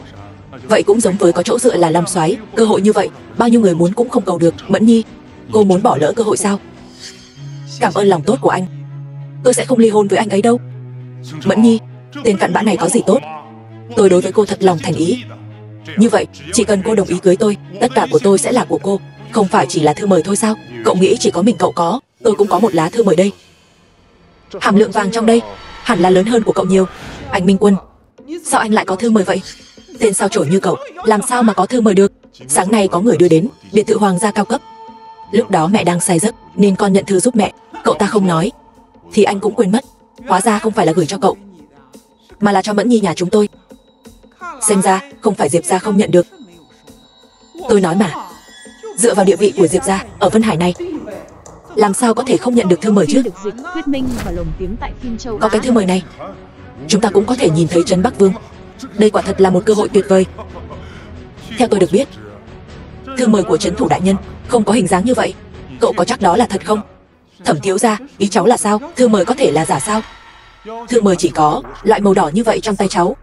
S1: Vậy cũng giống với có chỗ dựa là Long Soái, cơ hội như vậy, bao nhiêu người muốn cũng không cầu được. Mẫn Nhi, cô muốn bỏ lỡ cơ hội sao? Cảm ơn lòng tốt của anh. Tôi sẽ không ly hôn với anh ấy đâu. Mẫn Nhi, tên cặn bã này có gì tốt? Tôi đối với cô thật lòng thành ý. Như vậy, chỉ cần cô đồng ý cưới tôi, tất cả của tôi sẽ là của cô. Không phải chỉ là thư mời thôi sao? Cậu nghĩ chỉ có mình cậu có, tôi cũng có một lá thư mời đây. Hàm lượng vàng trong đây hẳn là lớn hơn của cậu nhiều. Anh Minh Quân, sao anh lại có thư mời vậy? Tên sao chổi như cậu, làm sao mà có thư mời được? Sáng nay có người đưa đến, biệt thự hoàng gia cao cấp. Lúc đó mẹ đang say giấc, nên con nhận thư giúp mẹ. Cậu ta không nói, thì anh cũng quên mất. Hóa ra không phải là gửi cho cậu, mà là cho Mẫn Nhi nhà chúng tôi. Xem ra không phải Diệp gia không nhận được. Tôi nói mà, dựa vào địa vị của Diệp gia ở Vân Hải này, làm sao có thể không nhận được thư mời chứ? Có cái thư mời này, chúng ta cũng có thể nhìn thấy Trấn Bắc Vương. Đây quả thật là một cơ hội tuyệt vời. Theo tôi được biết, thư mời của Trấn Thủ Đại Nhân không có hình dáng như vậy. Cậu có chắc đó là thật không? Thẩm thiếu gia, ý cháu là sao? Thư mời có thể là giả sao? Thư mời chỉ có loại màu đỏ như vậy trong tay cháu.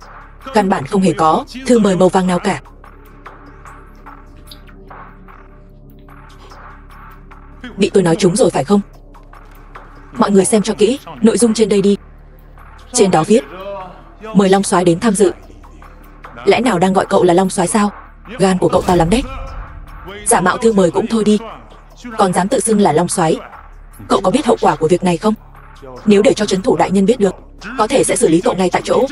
S1: Căn bản không hề có thư mời màu vàng nào cả. Bị tôi nói trúng rồi phải không? Mọi người xem cho kỹ nội dung trên đây đi. Trên đó viết, Mời Long soái đến tham dự. Lẽ nào đang gọi cậu là Long soái sao? Gan của cậu to lắm đấy. Giả mạo thư mời cũng thôi đi. Còn dám tự xưng là Long soái, Cậu có biết hậu quả của việc này không? Nếu để cho chấn thủ đại nhân biết được, Có thể sẽ xử lý cậu ngay tại chỗ.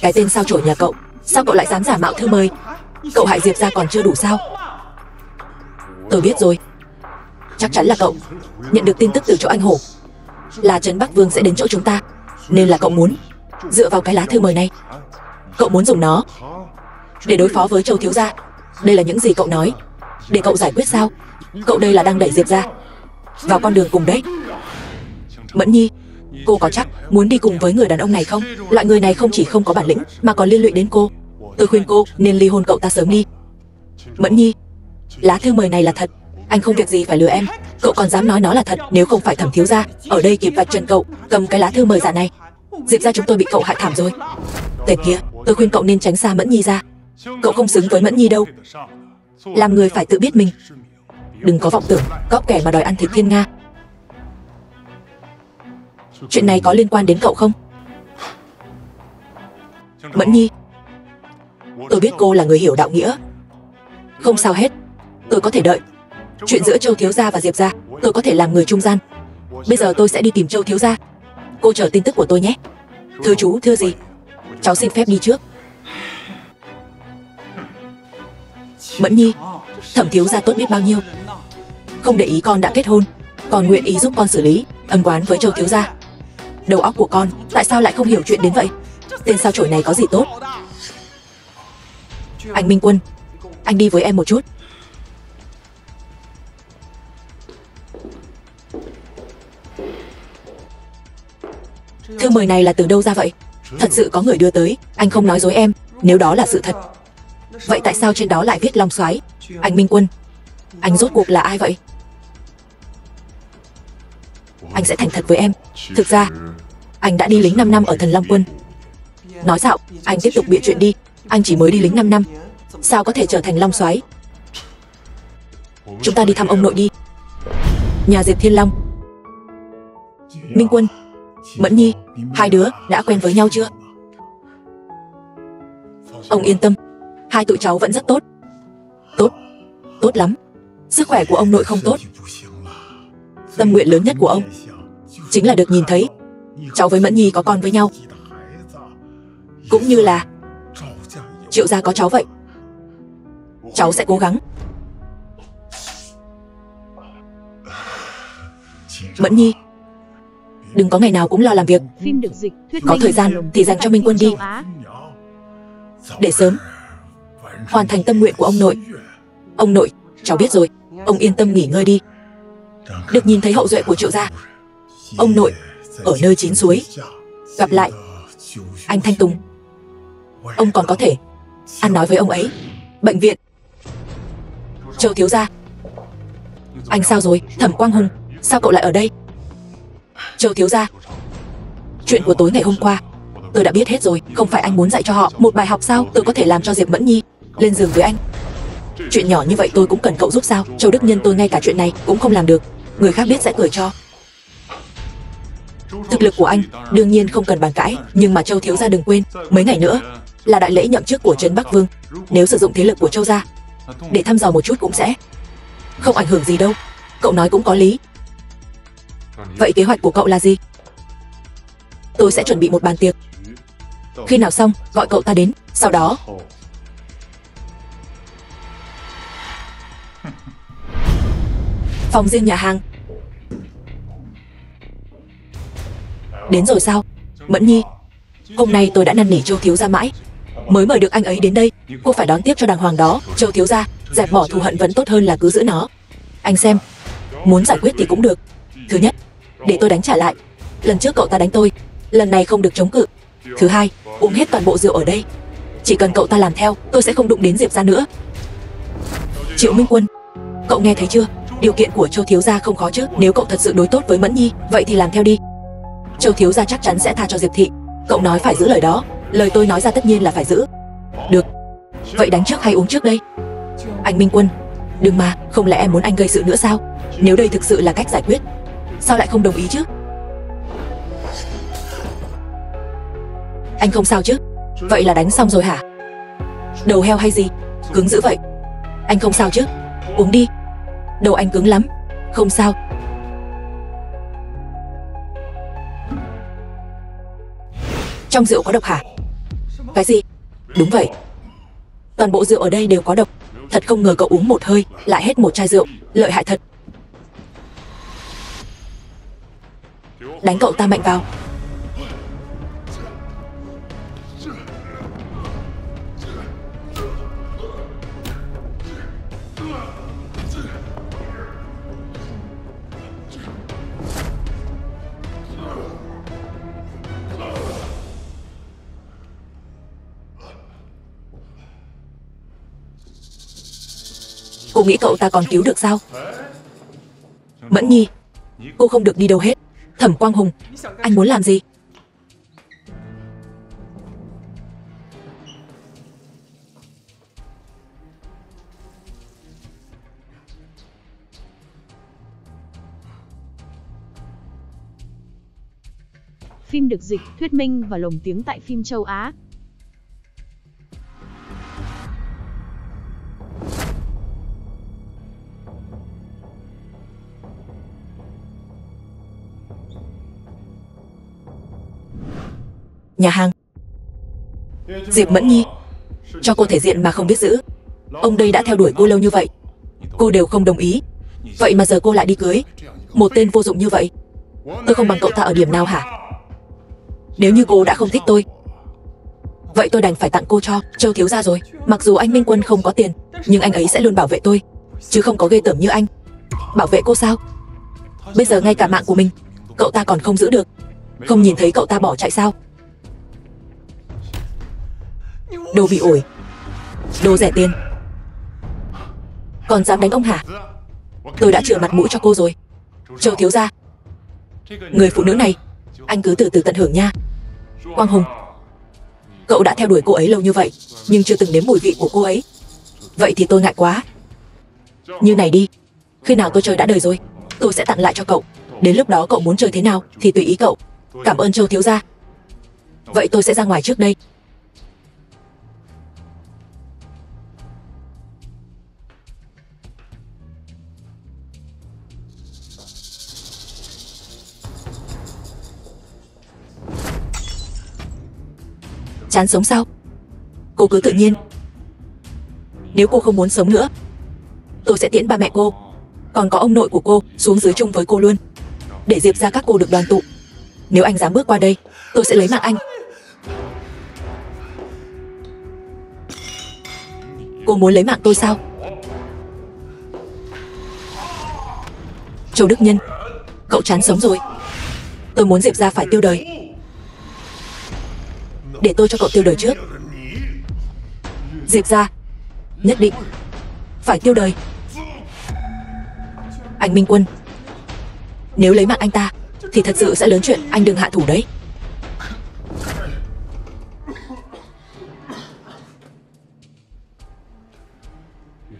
S1: Cái tên sao chổi nhà cậu, Sao cậu lại dám giả mạo thư mời? Cậu hại Diệp ra còn chưa đủ sao? Tôi biết rồi. Chắc chắn là cậu. Nhận được tin tức từ chỗ anh Hổ Là Trấn Bắc Vương sẽ đến chỗ chúng ta. Nên là cậu muốn Dựa vào cái lá thư mời này. Cậu muốn dùng nó Để đối phó với Châu Thiếu Gia. Đây là những gì cậu nói. Để cậu giải quyết sao? Cậu đây là đang đẩy Diệp ra. Vào con đường cùng đấy. Mẫn Nhi, Cô có chắc muốn đi cùng với người đàn ông này không? Loại người này không chỉ không có bản lĩnh, Mà còn liên lụy đến cô. Tôi khuyên cô nên ly hôn cậu ta sớm đi. Mẫn Nhi, Lá thư mời này là thật. Anh không việc gì phải lừa em. Cậu còn dám nói nó là thật, Nếu không phải thẩm thiếu gia. Ở đây kịp vạch trần cậu, Cầm cái lá thư mời giả này. Diệp ra chúng tôi bị cậu hại thảm rồi. Tên kia, Tôi khuyên cậu nên tránh xa Mẫn Nhi ra. Cậu không xứng với Mẫn Nhi đâu. Làm người phải tự biết mình. Đừng có vọng tưởng, Cóp kẻ mà đòi ăn thịt thiên Nga. Chuyện này có liên quan đến cậu không? Mẫn Nhi, Tôi biết cô là người hiểu đạo nghĩa. Không sao hết, Tôi có thể đợi. Chuyện giữa Châu Thiếu Gia và Diệp Gia Tôi có thể làm người trung gian. Bây giờ tôi sẽ đi tìm Châu Thiếu Gia. Cô chờ tin tức của tôi nhé. Thưa chú, thưa gì? Cháu xin phép đi trước. Mẫn Nhi Thẩm Thiếu Gia tốt biết bao nhiêu? Không để ý con đã kết hôn Còn nguyện ý giúp con xử lý Ân quán với Châu Thiếu Gia. Đầu óc của con Tại sao lại không hiểu chuyện đến vậy? Tên sao chổi này có gì tốt? Anh Minh Quân Anh đi với em một chút. Thư mời này là từ đâu ra vậy? Thật sự có người đưa tới, Anh không nói dối em, Nếu đó là sự thật. Vậy tại sao trên đó lại viết long Soái? Anh Minh Quân, Anh rốt cuộc là ai vậy? Anh sẽ thành thật với em. Thực ra, Anh đã đi lính 5 năm ở thần Long Quân. Nói dạo, Anh tiếp tục bịa chuyện đi. Anh chỉ mới đi lính 5 năm. Sao có thể trở thành long Soái? Chúng ta đi thăm ông nội đi. Nhà Diệp Thiên Long. Minh Quân Mẫn Nhi, Hai đứa đã quen với nhau chưa? Ông yên tâm, Hai tụi cháu vẫn rất tốt. Tốt Tốt lắm. Sức khỏe của ông nội không tốt. Tâm nguyện lớn nhất của ông Chính là được nhìn thấy Cháu với Mẫn Nhi có con với nhau. Cũng như là Triệu gia có cháu vậy, Cháu sẽ cố gắng. Mẫn Nhi Đừng có ngày nào cũng lo làm việc.
S2: Phim được dịch, thuyết
S1: Có thời gian thì dành cho Minh Quân đi. Để sớm Hoàn thành tâm nguyện của ông nội. Ông nội, cháu biết rồi. Ông yên tâm nghỉ ngơi đi. Được nhìn thấy hậu duệ của triệu gia. Ông nội, ở nơi chín suối. Gặp lại Anh Thanh Tùng. Ông còn có thể Ăn nói với ông ấy. Bệnh viện. Châu thiếu gia. Anh sao rồi, thẩm Quang Hùng Sao cậu lại ở đây Châu thiếu gia Chuyện của tối ngày hôm qua Tôi đã biết hết rồi, không phải anh muốn dạy cho họ một bài học sao tôi có thể làm cho Diệp Mẫn Nhi lên giường với anh. Chuyện nhỏ như vậy tôi cũng cần cậu giúp sao? Châu Đức Nhân tôi ngay cả chuyện này cũng không làm được, người khác biết sẽ cười cho. Thực lực của anh đương nhiên không cần bàn cãi, nhưng mà Châu thiếu gia đừng quên, mấy ngày nữa là đại lễ nhậm chức của Trấn Bắc Vương. Nếu sử dụng thế lực của Châu gia để thăm dò một chút cũng sẽ không ảnh hưởng gì đâu. Cậu nói cũng có lý. Vậy kế hoạch của cậu là gì? Tôi sẽ chuẩn bị một bàn tiệc. Khi nào xong, gọi cậu ta đến Sau đó. Phòng riêng nhà hàng. Đến rồi sao? Mẫn Nhi Hôm nay tôi đã năn nỉ Châu Thiếu Gia mãi. Mới mời được anh ấy đến đây Cô phải đón tiếp cho đàng hoàng đó. Châu Thiếu Gia Dẹp bỏ thù hận vẫn tốt hơn là cứ giữ nó. Anh xem Muốn giải quyết thì cũng được. Thứ nhất để tôi đánh trả lại. Lần trước cậu ta đánh tôi, Lần này không được chống cự. Thứ hai, Uống hết toàn bộ rượu ở đây. Chỉ cần cậu ta làm theo, Tôi sẽ không đụng đến Diệp ra nữa. Triệu Minh Quân, Cậu nghe thấy chưa? Điều kiện của Châu Thiếu Gia không khó chứ. Nếu cậu thật sự đối tốt với Mẫn Nhi, Vậy thì làm theo đi. Châu Thiếu Gia chắc chắn sẽ tha cho Diệp Thị. Cậu nói phải giữ lời đó. Lời tôi nói ra tất nhiên là phải giữ. Được. Vậy đánh trước hay uống trước đây? Anh Minh Quân, Đừng mà, Không lẽ em muốn anh gây sự nữa sao? Nếu đây thực sự là cách giải quyết Sao lại không đồng ý chứ? Anh không sao chứ? Vậy là đánh xong rồi hả? Đầu heo hay gì? Cứng dữ vậy. Anh không sao chứ? Uống đi. Đầu anh cứng lắm. Không sao. Trong rượu có độc hả? Cái gì? Đúng vậy. Toàn bộ rượu ở đây đều có độc. Thật không ngờ cậu uống một hơi, Lại hết một chai rượu. Lợi hại thật. Đánh cậu ta mạnh vào. Cô nghĩ cậu ta còn cứu được sao? Mẫn Nhi, cô không được đi đâu hết. Thẩm Quang Hùng, anh muốn làm gì?
S2: Phim được dịch, thuyết minh và lồng tiếng tại phim châu Á.
S1: Nhà hàng. Diệp Mẫn Nhi, cho cô thể diện mà không biết giữ. Ông đây đã theo đuổi cô lâu như vậy. Cô đều không đồng ý. Vậy mà giờ cô lại đi cưới. Một tên vô dụng như vậy. Tôi không bằng cậu ta ở điểm nào hả? Nếu như cô đã không thích tôi, vậy tôi đành phải tặng cô cho Châu Thiếu Gia rồi. Mặc dù anh Minh Quân không có tiền, nhưng anh ấy sẽ luôn bảo vệ tôi, chứ không có ghê tởm như anh. Bảo vệ cô sao? Bây giờ ngay cả mạng của mình, cậu ta còn không giữ được. Không nhìn thấy cậu ta bỏ chạy sao? Đồ bị ổi. Đồ rẻ tiền. Còn dám đánh ông hả? Tôi đã chữa mặt mũi cho cô rồi. Châu thiếu gia. Người phụ nữ này, Anh cứ từ từ tận hưởng nha. Quang Hùng. Cậu đã theo đuổi cô ấy lâu như vậy, Nhưng chưa từng nếm mùi vị của cô ấy. Vậy thì tôi ngại quá. Như này đi. Khi nào tôi chơi đã đời rồi, Tôi sẽ tặng lại cho cậu. Đến lúc đó cậu muốn chơi thế nào Thì tùy ý cậu. Cảm ơn Châu thiếu gia. Vậy tôi sẽ ra ngoài trước đây. Chán sống sao? Cô cứ tự nhiên. Nếu cô không muốn sống nữa, Tôi sẽ tiễn ba mẹ cô. Còn có ông nội của cô xuống dưới chung với cô luôn. Để Diệp ra các cô được đoàn tụ. Nếu anh dám bước qua đây, Tôi sẽ lấy mạng anh. Cô muốn lấy mạng tôi sao? Châu Đức Nhân, Cậu chán sống rồi. Tôi muốn Diệp ra phải tiêu đời để tôi cho cậu tiêu đời trước. Diệp ra Nhất định Phải tiêu đời. Anh Minh Quân, Nếu lấy mạng anh ta, Thì thật sự sẽ lớn chuyện, anh đừng hạ thủ đấy.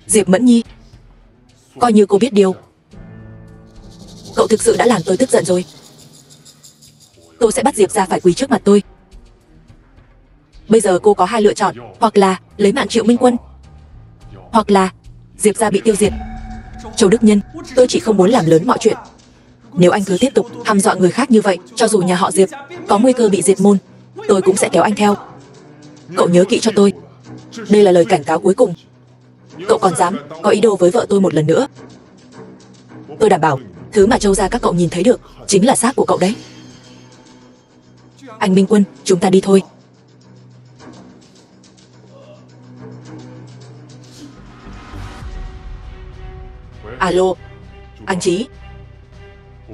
S1: Diệp Mẫn Nhi, Coi như cô biết điều. Cậu thực sự đã làm tôi tức giận rồi. Tôi sẽ bắt Diệp ra phải quỳ trước mặt tôi. Bây giờ cô có hai lựa chọn, Hoặc là lấy mạng Triệu Minh Quân, Hoặc là Diệp gia bị tiêu diệt. Châu Đức Nhân, Tôi chỉ không muốn làm lớn mọi chuyện. Nếu anh cứ tiếp tục hăm dọa người khác như vậy, Cho dù nhà họ Diệp có nguy cơ bị diệt môn, Tôi cũng sẽ kéo anh theo. Cậu nhớ kỹ cho tôi. Đây là lời cảnh cáo cuối cùng. Cậu còn dám có ý đồ với vợ tôi một lần nữa. Tôi đảm bảo, Thứ mà Châu gia các cậu nhìn thấy được Chính là xác của cậu đấy. Anh Minh Quân, Chúng ta đi thôi. Alo, anh Chí.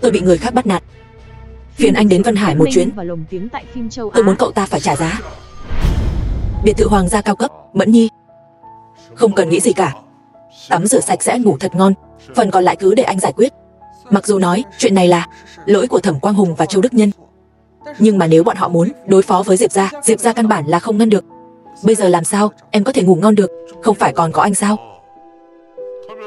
S1: Tôi bị người khác bắt nạt. Phiền anh đến Vân Hải một chuyến. Tôi muốn cậu ta phải trả giá. Biệt thự hoàng gia cao cấp, Mẫn Nhi. Không cần nghĩ gì cả. Tắm rửa sạch sẽ ngủ thật ngon. Phần còn lại cứ để anh giải quyết. Mặc dù nói chuyện này là lỗi của Thẩm Quang Hùng và Châu Đức Nhân. Nhưng mà nếu bọn họ muốn đối phó với Diệp Gia, Diệp Gia căn bản là không ngăn được. Bây giờ làm sao em có thể ngủ ngon được, không phải còn có anh sao?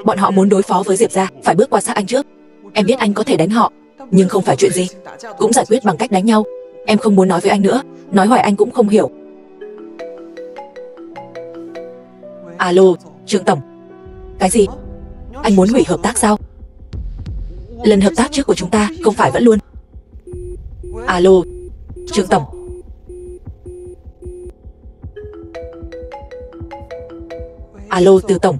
S1: Bọn họ muốn đối phó với Diệp gia, phải bước qua xác anh trước. Em biết anh có thể đánh họ, nhưng không phải chuyện gì, cũng giải quyết bằng cách đánh nhau. Em không muốn nói với anh nữa, nói hoài anh cũng không hiểu. Alo, Trương tổng. Cái gì? Anh muốn hủy hợp tác sao? Lần hợp tác trước của chúng ta không phải vẫn luôn. Alo, Trương tổng. Alo, Từ tổng.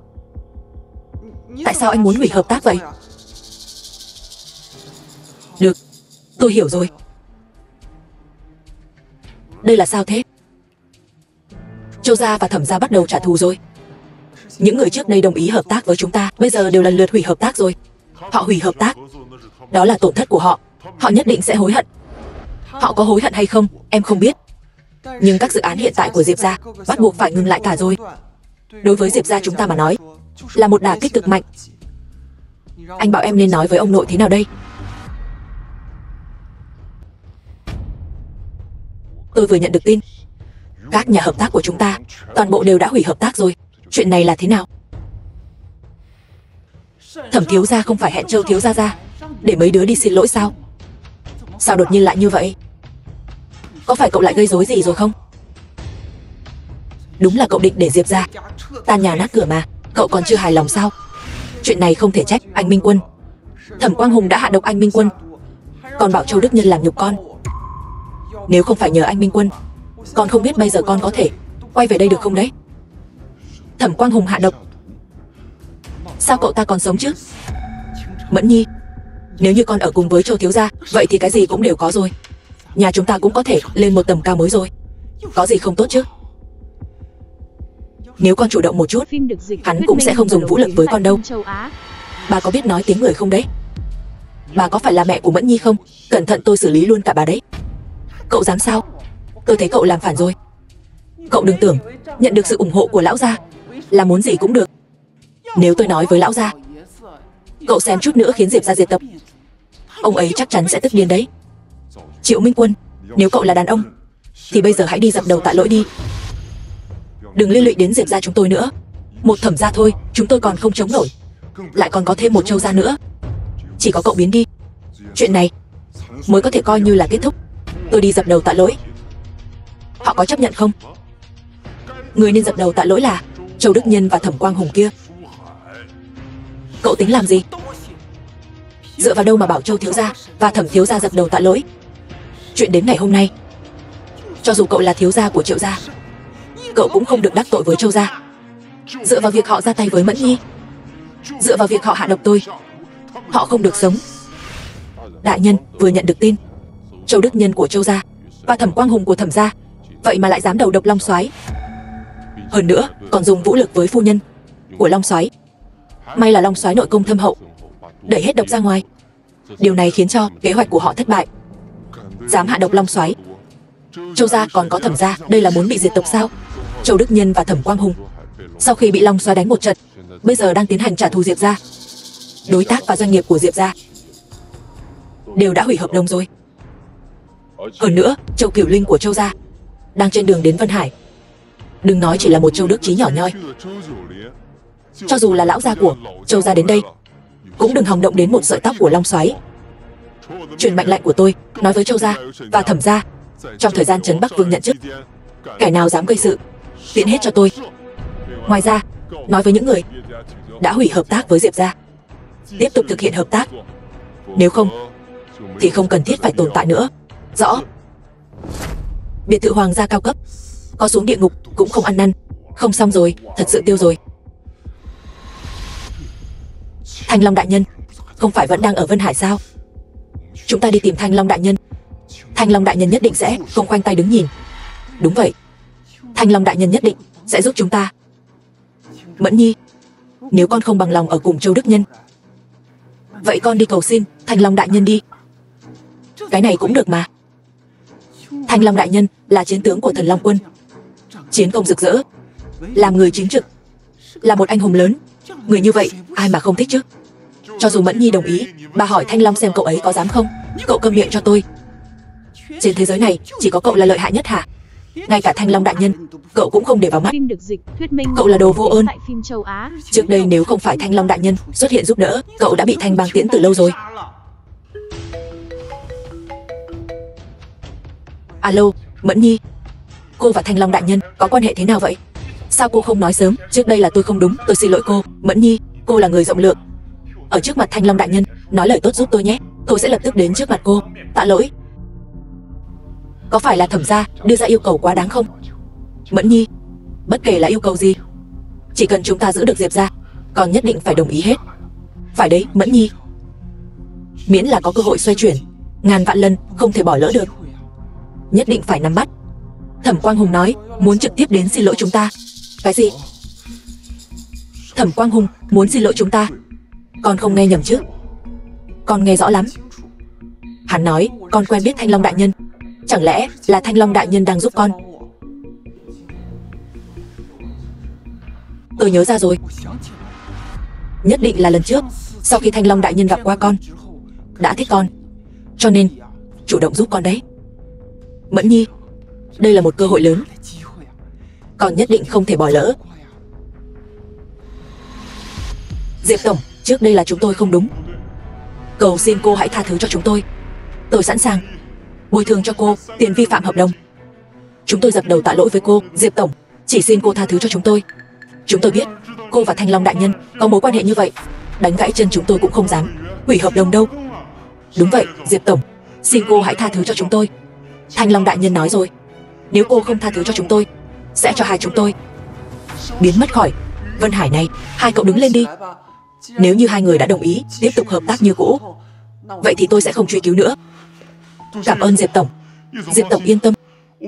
S1: Tại sao anh muốn hủy hợp tác vậy? Được Tôi hiểu rồi. Đây là sao thế? Châu Gia và Thẩm Gia bắt đầu trả thù rồi. Những người trước đây đồng ý hợp tác với chúng ta Bây giờ đều lần lượt hủy hợp tác rồi. Họ hủy hợp tác. Đó là tổn thất của họ. Họ nhất định sẽ hối hận. Họ có hối hận hay không Em không biết. Nhưng các dự án hiện tại của Diệp Gia Bắt buộc phải ngừng lại cả rồi. Đối với Diệp Gia chúng ta mà nói là một đả kích cực mạnh. Anh bảo em nên nói với ông nội thế nào đây? Tôi vừa nhận được tin. Các nhà hợp tác của chúng ta, Toàn bộ đều đã hủy hợp tác rồi. Chuyện này là thế nào? Thẩm thiếu gia không phải hẹn châu thiếu gia ra, Để mấy đứa đi xin lỗi sao? Sao đột nhiên lại như vậy? Có phải cậu lại gây rối gì rồi không? Đúng là cậu định để Diệp ra. Tan nhà nát cửa mà. Cậu còn chưa hài lòng sao? Chuyện này không thể trách anh Minh Quân. Thẩm Quang Hùng đã hạ độc anh Minh Quân. Còn bảo Châu Đức Nhân làm nhục con. Nếu không phải nhờ anh Minh Quân, Con không biết bây giờ con có thể Quay về đây được không đấy? Thẩm Quang Hùng hạ độc. Sao cậu ta còn sống chứ? Mẫn Nhi, Nếu như con ở cùng với Châu Thiếu Gia, Vậy thì cái gì cũng đều có rồi. Nhà chúng ta cũng có thể lên một tầm cao mới rồi. Có gì không tốt chứ? Nếu con chủ động một chút Hắn cũng sẽ không dùng vũ lực với con đâu. Bà có biết nói tiếng người không đấy? Bà có phải là mẹ của Mẫn Nhi không? Cẩn thận tôi xử lý luôn cả bà đấy. Cậu dám sao? Tôi thấy cậu làm phản rồi. Cậu đừng tưởng Nhận được sự ủng hộ của lão gia Là muốn gì cũng được. Nếu tôi nói với lão gia Cậu xem chút nữa khiến Diệp ra diệt tập. Ông ấy chắc chắn sẽ tức điên đấy. Triệu Minh Quân Nếu cậu là đàn ông Thì bây giờ hãy đi dập đầu tạ lỗi đi Đừng liên lụy đến Diệp gia chúng tôi nữa. Một thẩm gia thôi, Chúng tôi còn không chống nổi. Lại còn có thêm một châu gia nữa. Chỉ có cậu biến đi. Chuyện này mới có thể coi như là kết thúc. Tôi đi dập đầu tạ lỗi. Họ có chấp nhận không? Người nên dập đầu tạ lỗi là Châu Đức Nhân và Thẩm Quang Hùng kia. Cậu tính làm gì? Dựa vào đâu mà bảo Châu Thiếu Gia Và Thẩm Thiếu Gia dập đầu tạ lỗi? Chuyện đến ngày hôm nay, Cho dù cậu là thiếu gia của Triệu Gia Cậu cũng không được đắc tội với Châu Gia. Dựa vào việc họ ra tay với Mẫn Nhi, Dựa vào việc họ hạ độc tôi, Họ không được sống. Đại nhân vừa nhận được tin, Châu Đức Nhân của Châu Gia Và Thẩm Quang Hùng của Thẩm Gia, Vậy mà lại dám đầu độc Long Soái. Hơn nữa, còn dùng vũ lực với phu nhân Của Long Soái. May là Long Soái nội công thâm hậu, Đẩy hết độc ra ngoài. Điều này khiến cho kế hoạch của họ thất bại. Dám hạ độc Long Soái. Châu Gia còn có Thẩm Gia, Đây là muốn bị diệt tộc sao? Châu Đức Nhân và Thẩm Quang Hùng. Sau khi bị Long Soái đánh một trận, Bây giờ đang tiến hành trả thù Diệp Gia. Đối tác và doanh nghiệp của Diệp Gia Đều đã hủy hợp đồng rồi. Hơn nữa, Châu Cửu Linh của Châu Gia Đang trên đường đến Vân Hải. Đừng nói chỉ là một châu đức Chí nhỏ nhoi.
S3: Cho dù là lão gia của Châu gia đến đây,
S1: Cũng đừng hòng động đến một sợi tóc của Long Soái Truyền mệnh lệnh của tôi, Nói với Châu Gia và Thẩm Gia Trong thời gian Trấn Bắc Vương nhận chức, Kẻ nào dám gây sự Tiện hết cho tôi. Ngoài ra Nói với những người Đã hủy hợp tác với Diệp Gia Tiếp tục thực hiện hợp tác. Nếu không Thì không cần thiết phải tồn tại nữa. Rõ. Biệt thự hoàng gia cao cấp Có xuống địa ngục cũng không ăn năn. Không xong rồi, thật sự tiêu rồi. Thanh Long Đại Nhân Không phải vẫn đang ở Vân Hải sao? Chúng ta đi tìm Thanh Long Đại Nhân. Thanh Long Đại Nhân nhất định sẽ không khoanh tay đứng nhìn. Đúng vậy. Thanh Long Đại Nhân nhất định sẽ giúp chúng ta. Mẫn Nhi, Nếu con không bằng lòng ở cùng Châu Đức Nhân, Vậy con đi cầu xin Thanh Long Đại Nhân đi. Cái này cũng được mà. Thanh Long Đại Nhân là chiến tướng của thần Long Quân. Chiến công rực rỡ, Làm người chính trực, Là một anh hùng lớn. Người như vậy, ai mà không thích chứ? Cho dù Mẫn Nhi đồng ý, Bà hỏi Thanh Long xem cậu ấy có dám không? Cậu câm miệng cho tôi. Trên thế giới này, chỉ có cậu là lợi hại nhất hả? Ngay cả Thanh Long Đại Nhân Cậu cũng không để vào mắt. Cậu là đồ vô ơn. Trước đây nếu không phải Thanh Long Đại Nhân xuất hiện giúp đỡ Cậu đã bị Thanh bang tiễn từ lâu rồi. Alo, Mẫn Nhi. Cô và Thanh Long Đại Nhân có quan hệ thế nào vậy? Sao cô không nói sớm? Trước đây là tôi không đúng Tôi xin lỗi cô. Mẫn Nhi Cô là người rộng lượng. Ở trước mặt Thanh Long Đại Nhân Nói lời tốt giúp tôi nhé. Tôi sẽ lập tức đến trước mặt cô. Tạ lỗi có phải là thẩm gia đưa ra yêu cầu quá đáng không? Mẫn Nhi, Bất kể là yêu cầu gì, Chỉ cần chúng ta giữ được Diệp ra còn nhất định phải đồng ý hết. Phải đấy, Mẫn Nhi. Miễn là có cơ hội xoay chuyển, Ngàn vạn lần không thể bỏ lỡ được. Nhất định phải nắm bắt. Thẩm Quang Hùng nói, Muốn trực tiếp đến xin lỗi chúng ta. Cái gì? Thẩm Quang Hùng muốn xin lỗi chúng ta. Con không nghe nhầm chứ? Con nghe rõ lắm. Hắn nói, con quen biết Thanh Long Đại Nhân. Chẳng lẽ là Thanh Long Đại Nhân đang giúp con? Tôi nhớ ra rồi. Nhất định là lần trước, Sau khi Thanh Long Đại Nhân gặp qua con, Đã thích con. Cho nên, chủ động giúp con đấy. Mẫn Nhi, Đây là một cơ hội lớn. Con nhất định không thể bỏ lỡ. Diệp Tổng, Trước đây là chúng tôi không đúng. Cầu xin cô hãy tha thứ cho chúng tôi. Tôi sẵn sàng. Bồi thường cho cô, tiền vi phạm hợp đồng. Chúng tôi dập đầu tạ lỗi với cô, Diệp Tổng. Chỉ xin cô tha thứ cho chúng tôi. Chúng tôi biết, cô và Thanh Long Đại Nhân có mối quan hệ như vậy. Đánh gãy chân chúng tôi cũng không dám. Hủy hợp đồng đâu. Đúng vậy, Diệp Tổng. Xin cô hãy tha thứ cho chúng tôi. Thanh Long Đại Nhân nói rồi. Nếu cô không tha thứ cho chúng tôi, Sẽ cho hai chúng tôi. Biến mất khỏi Vân Hải này, Hai cậu đứng lên đi. Nếu như hai người đã đồng ý Tiếp tục hợp tác như cũ, Vậy thì tôi sẽ không truy cứu nữa. Cảm ơn Diệp Tổng. Diệp Tổng yên tâm.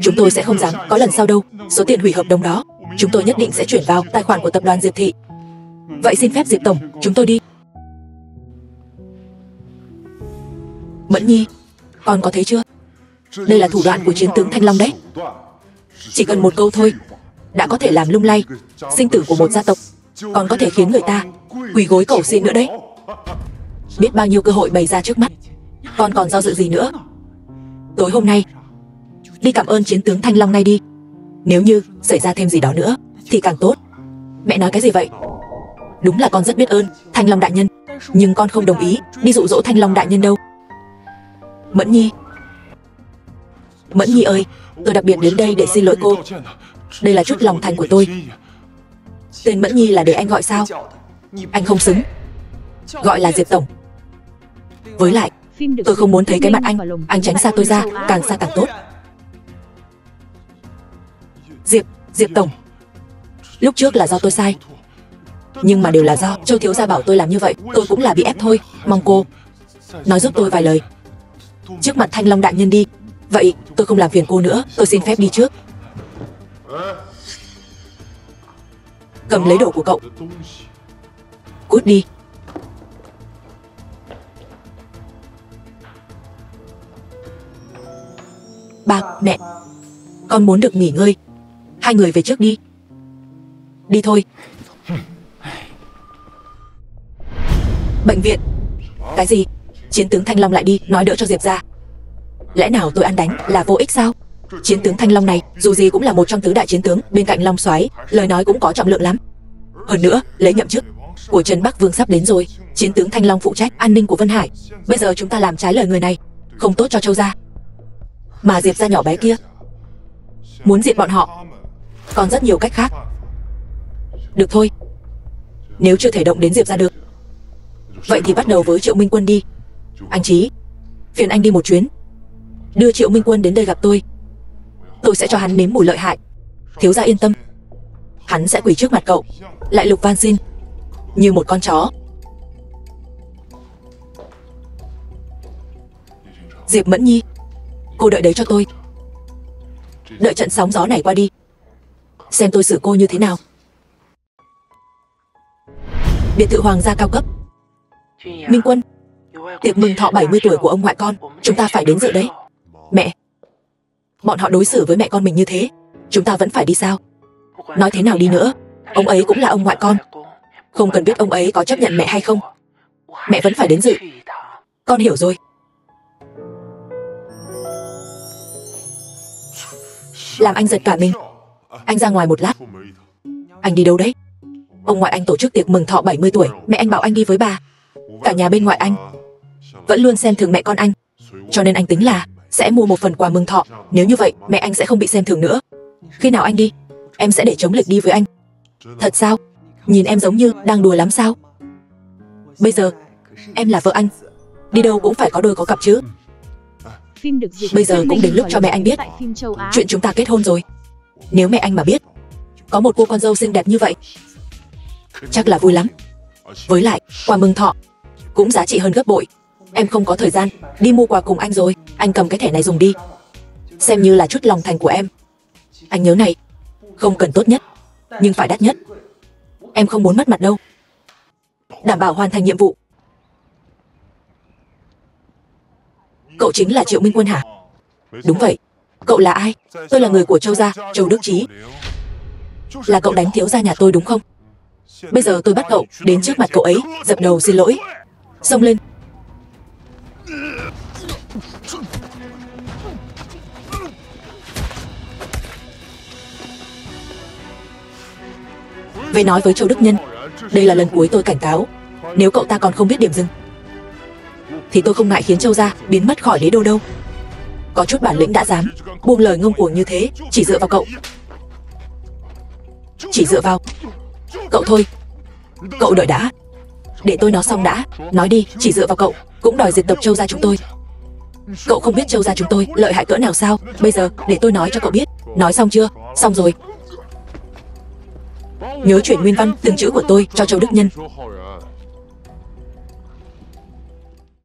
S1: Chúng tôi sẽ không dám có lần sau đâu. Số tiền hủy hợp đồng đó Chúng tôi nhất định sẽ chuyển vào tài khoản của tập đoàn Diệp Thị. Vậy xin phép Diệp Tổng Chúng tôi đi. Mẫn Nhi Con có thấy chưa? Đây là thủ đoạn của chiến tướng Thanh Long đấy. Chỉ cần một câu thôi Đã có thể làm lung lay. Sinh tử của một gia tộc Còn có thể khiến người ta quỳ gối cầu xin nữa đấy. Biết bao nhiêu cơ hội bày ra trước mắt Con còn do dự gì nữa Tối hôm nay, Đi cảm ơn chiến tướng Thanh Long ngay đi. Nếu như xảy ra thêm gì đó nữa, Thì càng tốt. Mẹ nói cái gì vậy? Đúng là con rất biết ơn, Thanh Long Đại Nhân. Nhưng con không đồng ý đi dụ dỗ Thanh Long Đại Nhân đâu. Mẫn Nhi. Mẫn Nhi ơi, Tôi đặc biệt đến đây để xin lỗi cô. Đây là chút lòng thành của tôi. Tên Mẫn Nhi là để anh gọi sao? Anh không xứng. Gọi là Diệp Tổng. Với lại Tôi không muốn thấy cái mặt anh. Anh tránh xa tôi ra Càng xa càng tốt. Diệp, Diệp Tổng. Lúc trước là do tôi sai. Nhưng mà đều là do Châu Thiếu Gia bảo tôi làm như vậy. Tôi cũng là bị ép thôi Mong cô Nói giúp tôi vài lời. Trước mặt Thanh Long Đại Nhân đi. Vậy tôi không làm phiền cô nữa. Tôi xin phép đi trước. Cầm lấy đồ của cậu. Cút đi Ba, mẹ. Con muốn được nghỉ ngơi. Hai người về trước đi. Đi thôi. Bệnh viện. Cái gì? Chiến tướng Thanh Long lại đi Nói đỡ cho Diệp ra. Lẽ nào tôi ăn đánh là vô ích sao? Chiến tướng Thanh Long này Dù gì cũng là một trong tứ đại chiến tướng Bên cạnh Long soái Lời nói cũng có trọng lượng lắm. Hơn nữa Lấy nhậm chức Của Trần Bắc Vương sắp đến rồi Chiến tướng Thanh Long phụ trách an ninh của Vân Hải. Bây giờ chúng ta làm trái lời người này Không tốt cho Châu gia. Mà Diệp ra nhỏ bé kia. Muốn diệt bọn họ Còn rất nhiều cách khác. Được thôi Nếu chưa thể động đến Diệp ra được Vậy thì bắt đầu với Triệu Minh Quân đi. Anh Chí, Phiền anh đi một chuyến. Đưa Triệu Minh Quân đến đây gặp tôi. Tôi sẽ cho hắn nếm mùi lợi hại. Thiếu gia yên tâm Hắn sẽ quỳ trước mặt cậu. Lại lục van xin Như một con chó. Diệp Mẫn Nhi Cô đợi đấy cho tôi. Đợi trận sóng gió này qua đi. Xem tôi xử cô như thế nào. Biệt thự hoàng gia cao cấp. Minh Quân, Tiệc mừng thọ 70 tuổi của ông ngoại con. Chúng ta phải đến dự đấy. Mẹ. Bọn họ đối xử với mẹ con mình như thế. Chúng ta vẫn phải đi sao? Nói thế nào đi nữa? Ông ấy cũng là ông ngoại con. Không cần biết ông ấy có chấp nhận mẹ hay không. Mẹ vẫn phải đến dự. Con hiểu rồi. Làm anh giật cả mình. Anh ra ngoài một lát. Anh đi đâu đấy? Ông ngoại anh tổ chức tiệc mừng thọ 70 tuổi. Mẹ anh bảo anh đi với bà. Cả nhà bên ngoại anh Vẫn luôn xem thường mẹ con anh. Cho nên anh tính là Sẽ mua một phần quà mừng thọ. Nếu như vậy, mẹ anh sẽ không bị xem thường nữa. Khi nào anh đi, Em sẽ để chống lịch đi với anh. Thật sao? Nhìn em giống như đang đùa lắm sao? Bây giờ, Em là vợ anh. Đi đâu cũng phải có đôi có cặp chứ.
S2: Phim được dịch
S1: Bây giờ cũng đến lúc cho mẹ anh biết. Chuyện chúng ta kết hôn rồi Nếu mẹ anh mà biết Có một cô con dâu xinh đẹp như vậy chắc là vui lắm. Với lại, quà mừng thọ cũng giá trị hơn gấp bội. Em không có thời gian đi mua quà cùng anh rồi, anh cầm cái thẻ này dùng đi. Xem như là chút lòng thành của em. Anh nhớ này, không cần tốt nhất, nhưng phải đắt nhất. Em không muốn mất mặt đâu. Đảm bảo hoàn thành nhiệm vụ. Cậu chính là Triệu Minh Quân hả? Đúng vậy. Cậu là ai? Tôi là người của Châu Gia, Châu Đức Trí. Là cậu đánh thiếu gia nhà tôi đúng không? Bây giờ tôi bắt cậu đến trước mặt cậu ấy, dập đầu xin lỗi. Xông lên. Về nói với Châu Đức Nhân, đây là lần cuối tôi cảnh cáo. Nếu cậu ta còn không biết điểm dừng, thì tôi không ngại khiến Châu gia biến mất khỏi đế đô đâu. Có chút bản lĩnh đã dám buông lời ngông cuồng như thế, chỉ dựa vào cậu. Chỉ dựa vào cậu thôi. Cậu đợi đã. Để tôi nói xong đã. Nói đi, chỉ dựa vào cậu, cũng đòi diệt tộc Châu gia chúng tôi. Cậu không biết Châu gia chúng tôi lợi hại cỡ nào sao? Bây giờ, để tôi nói cho cậu biết. Nói xong chưa? Xong rồi. Nhớ chuyển nguyên văn từng chữ của tôi cho Châu Đức Nhân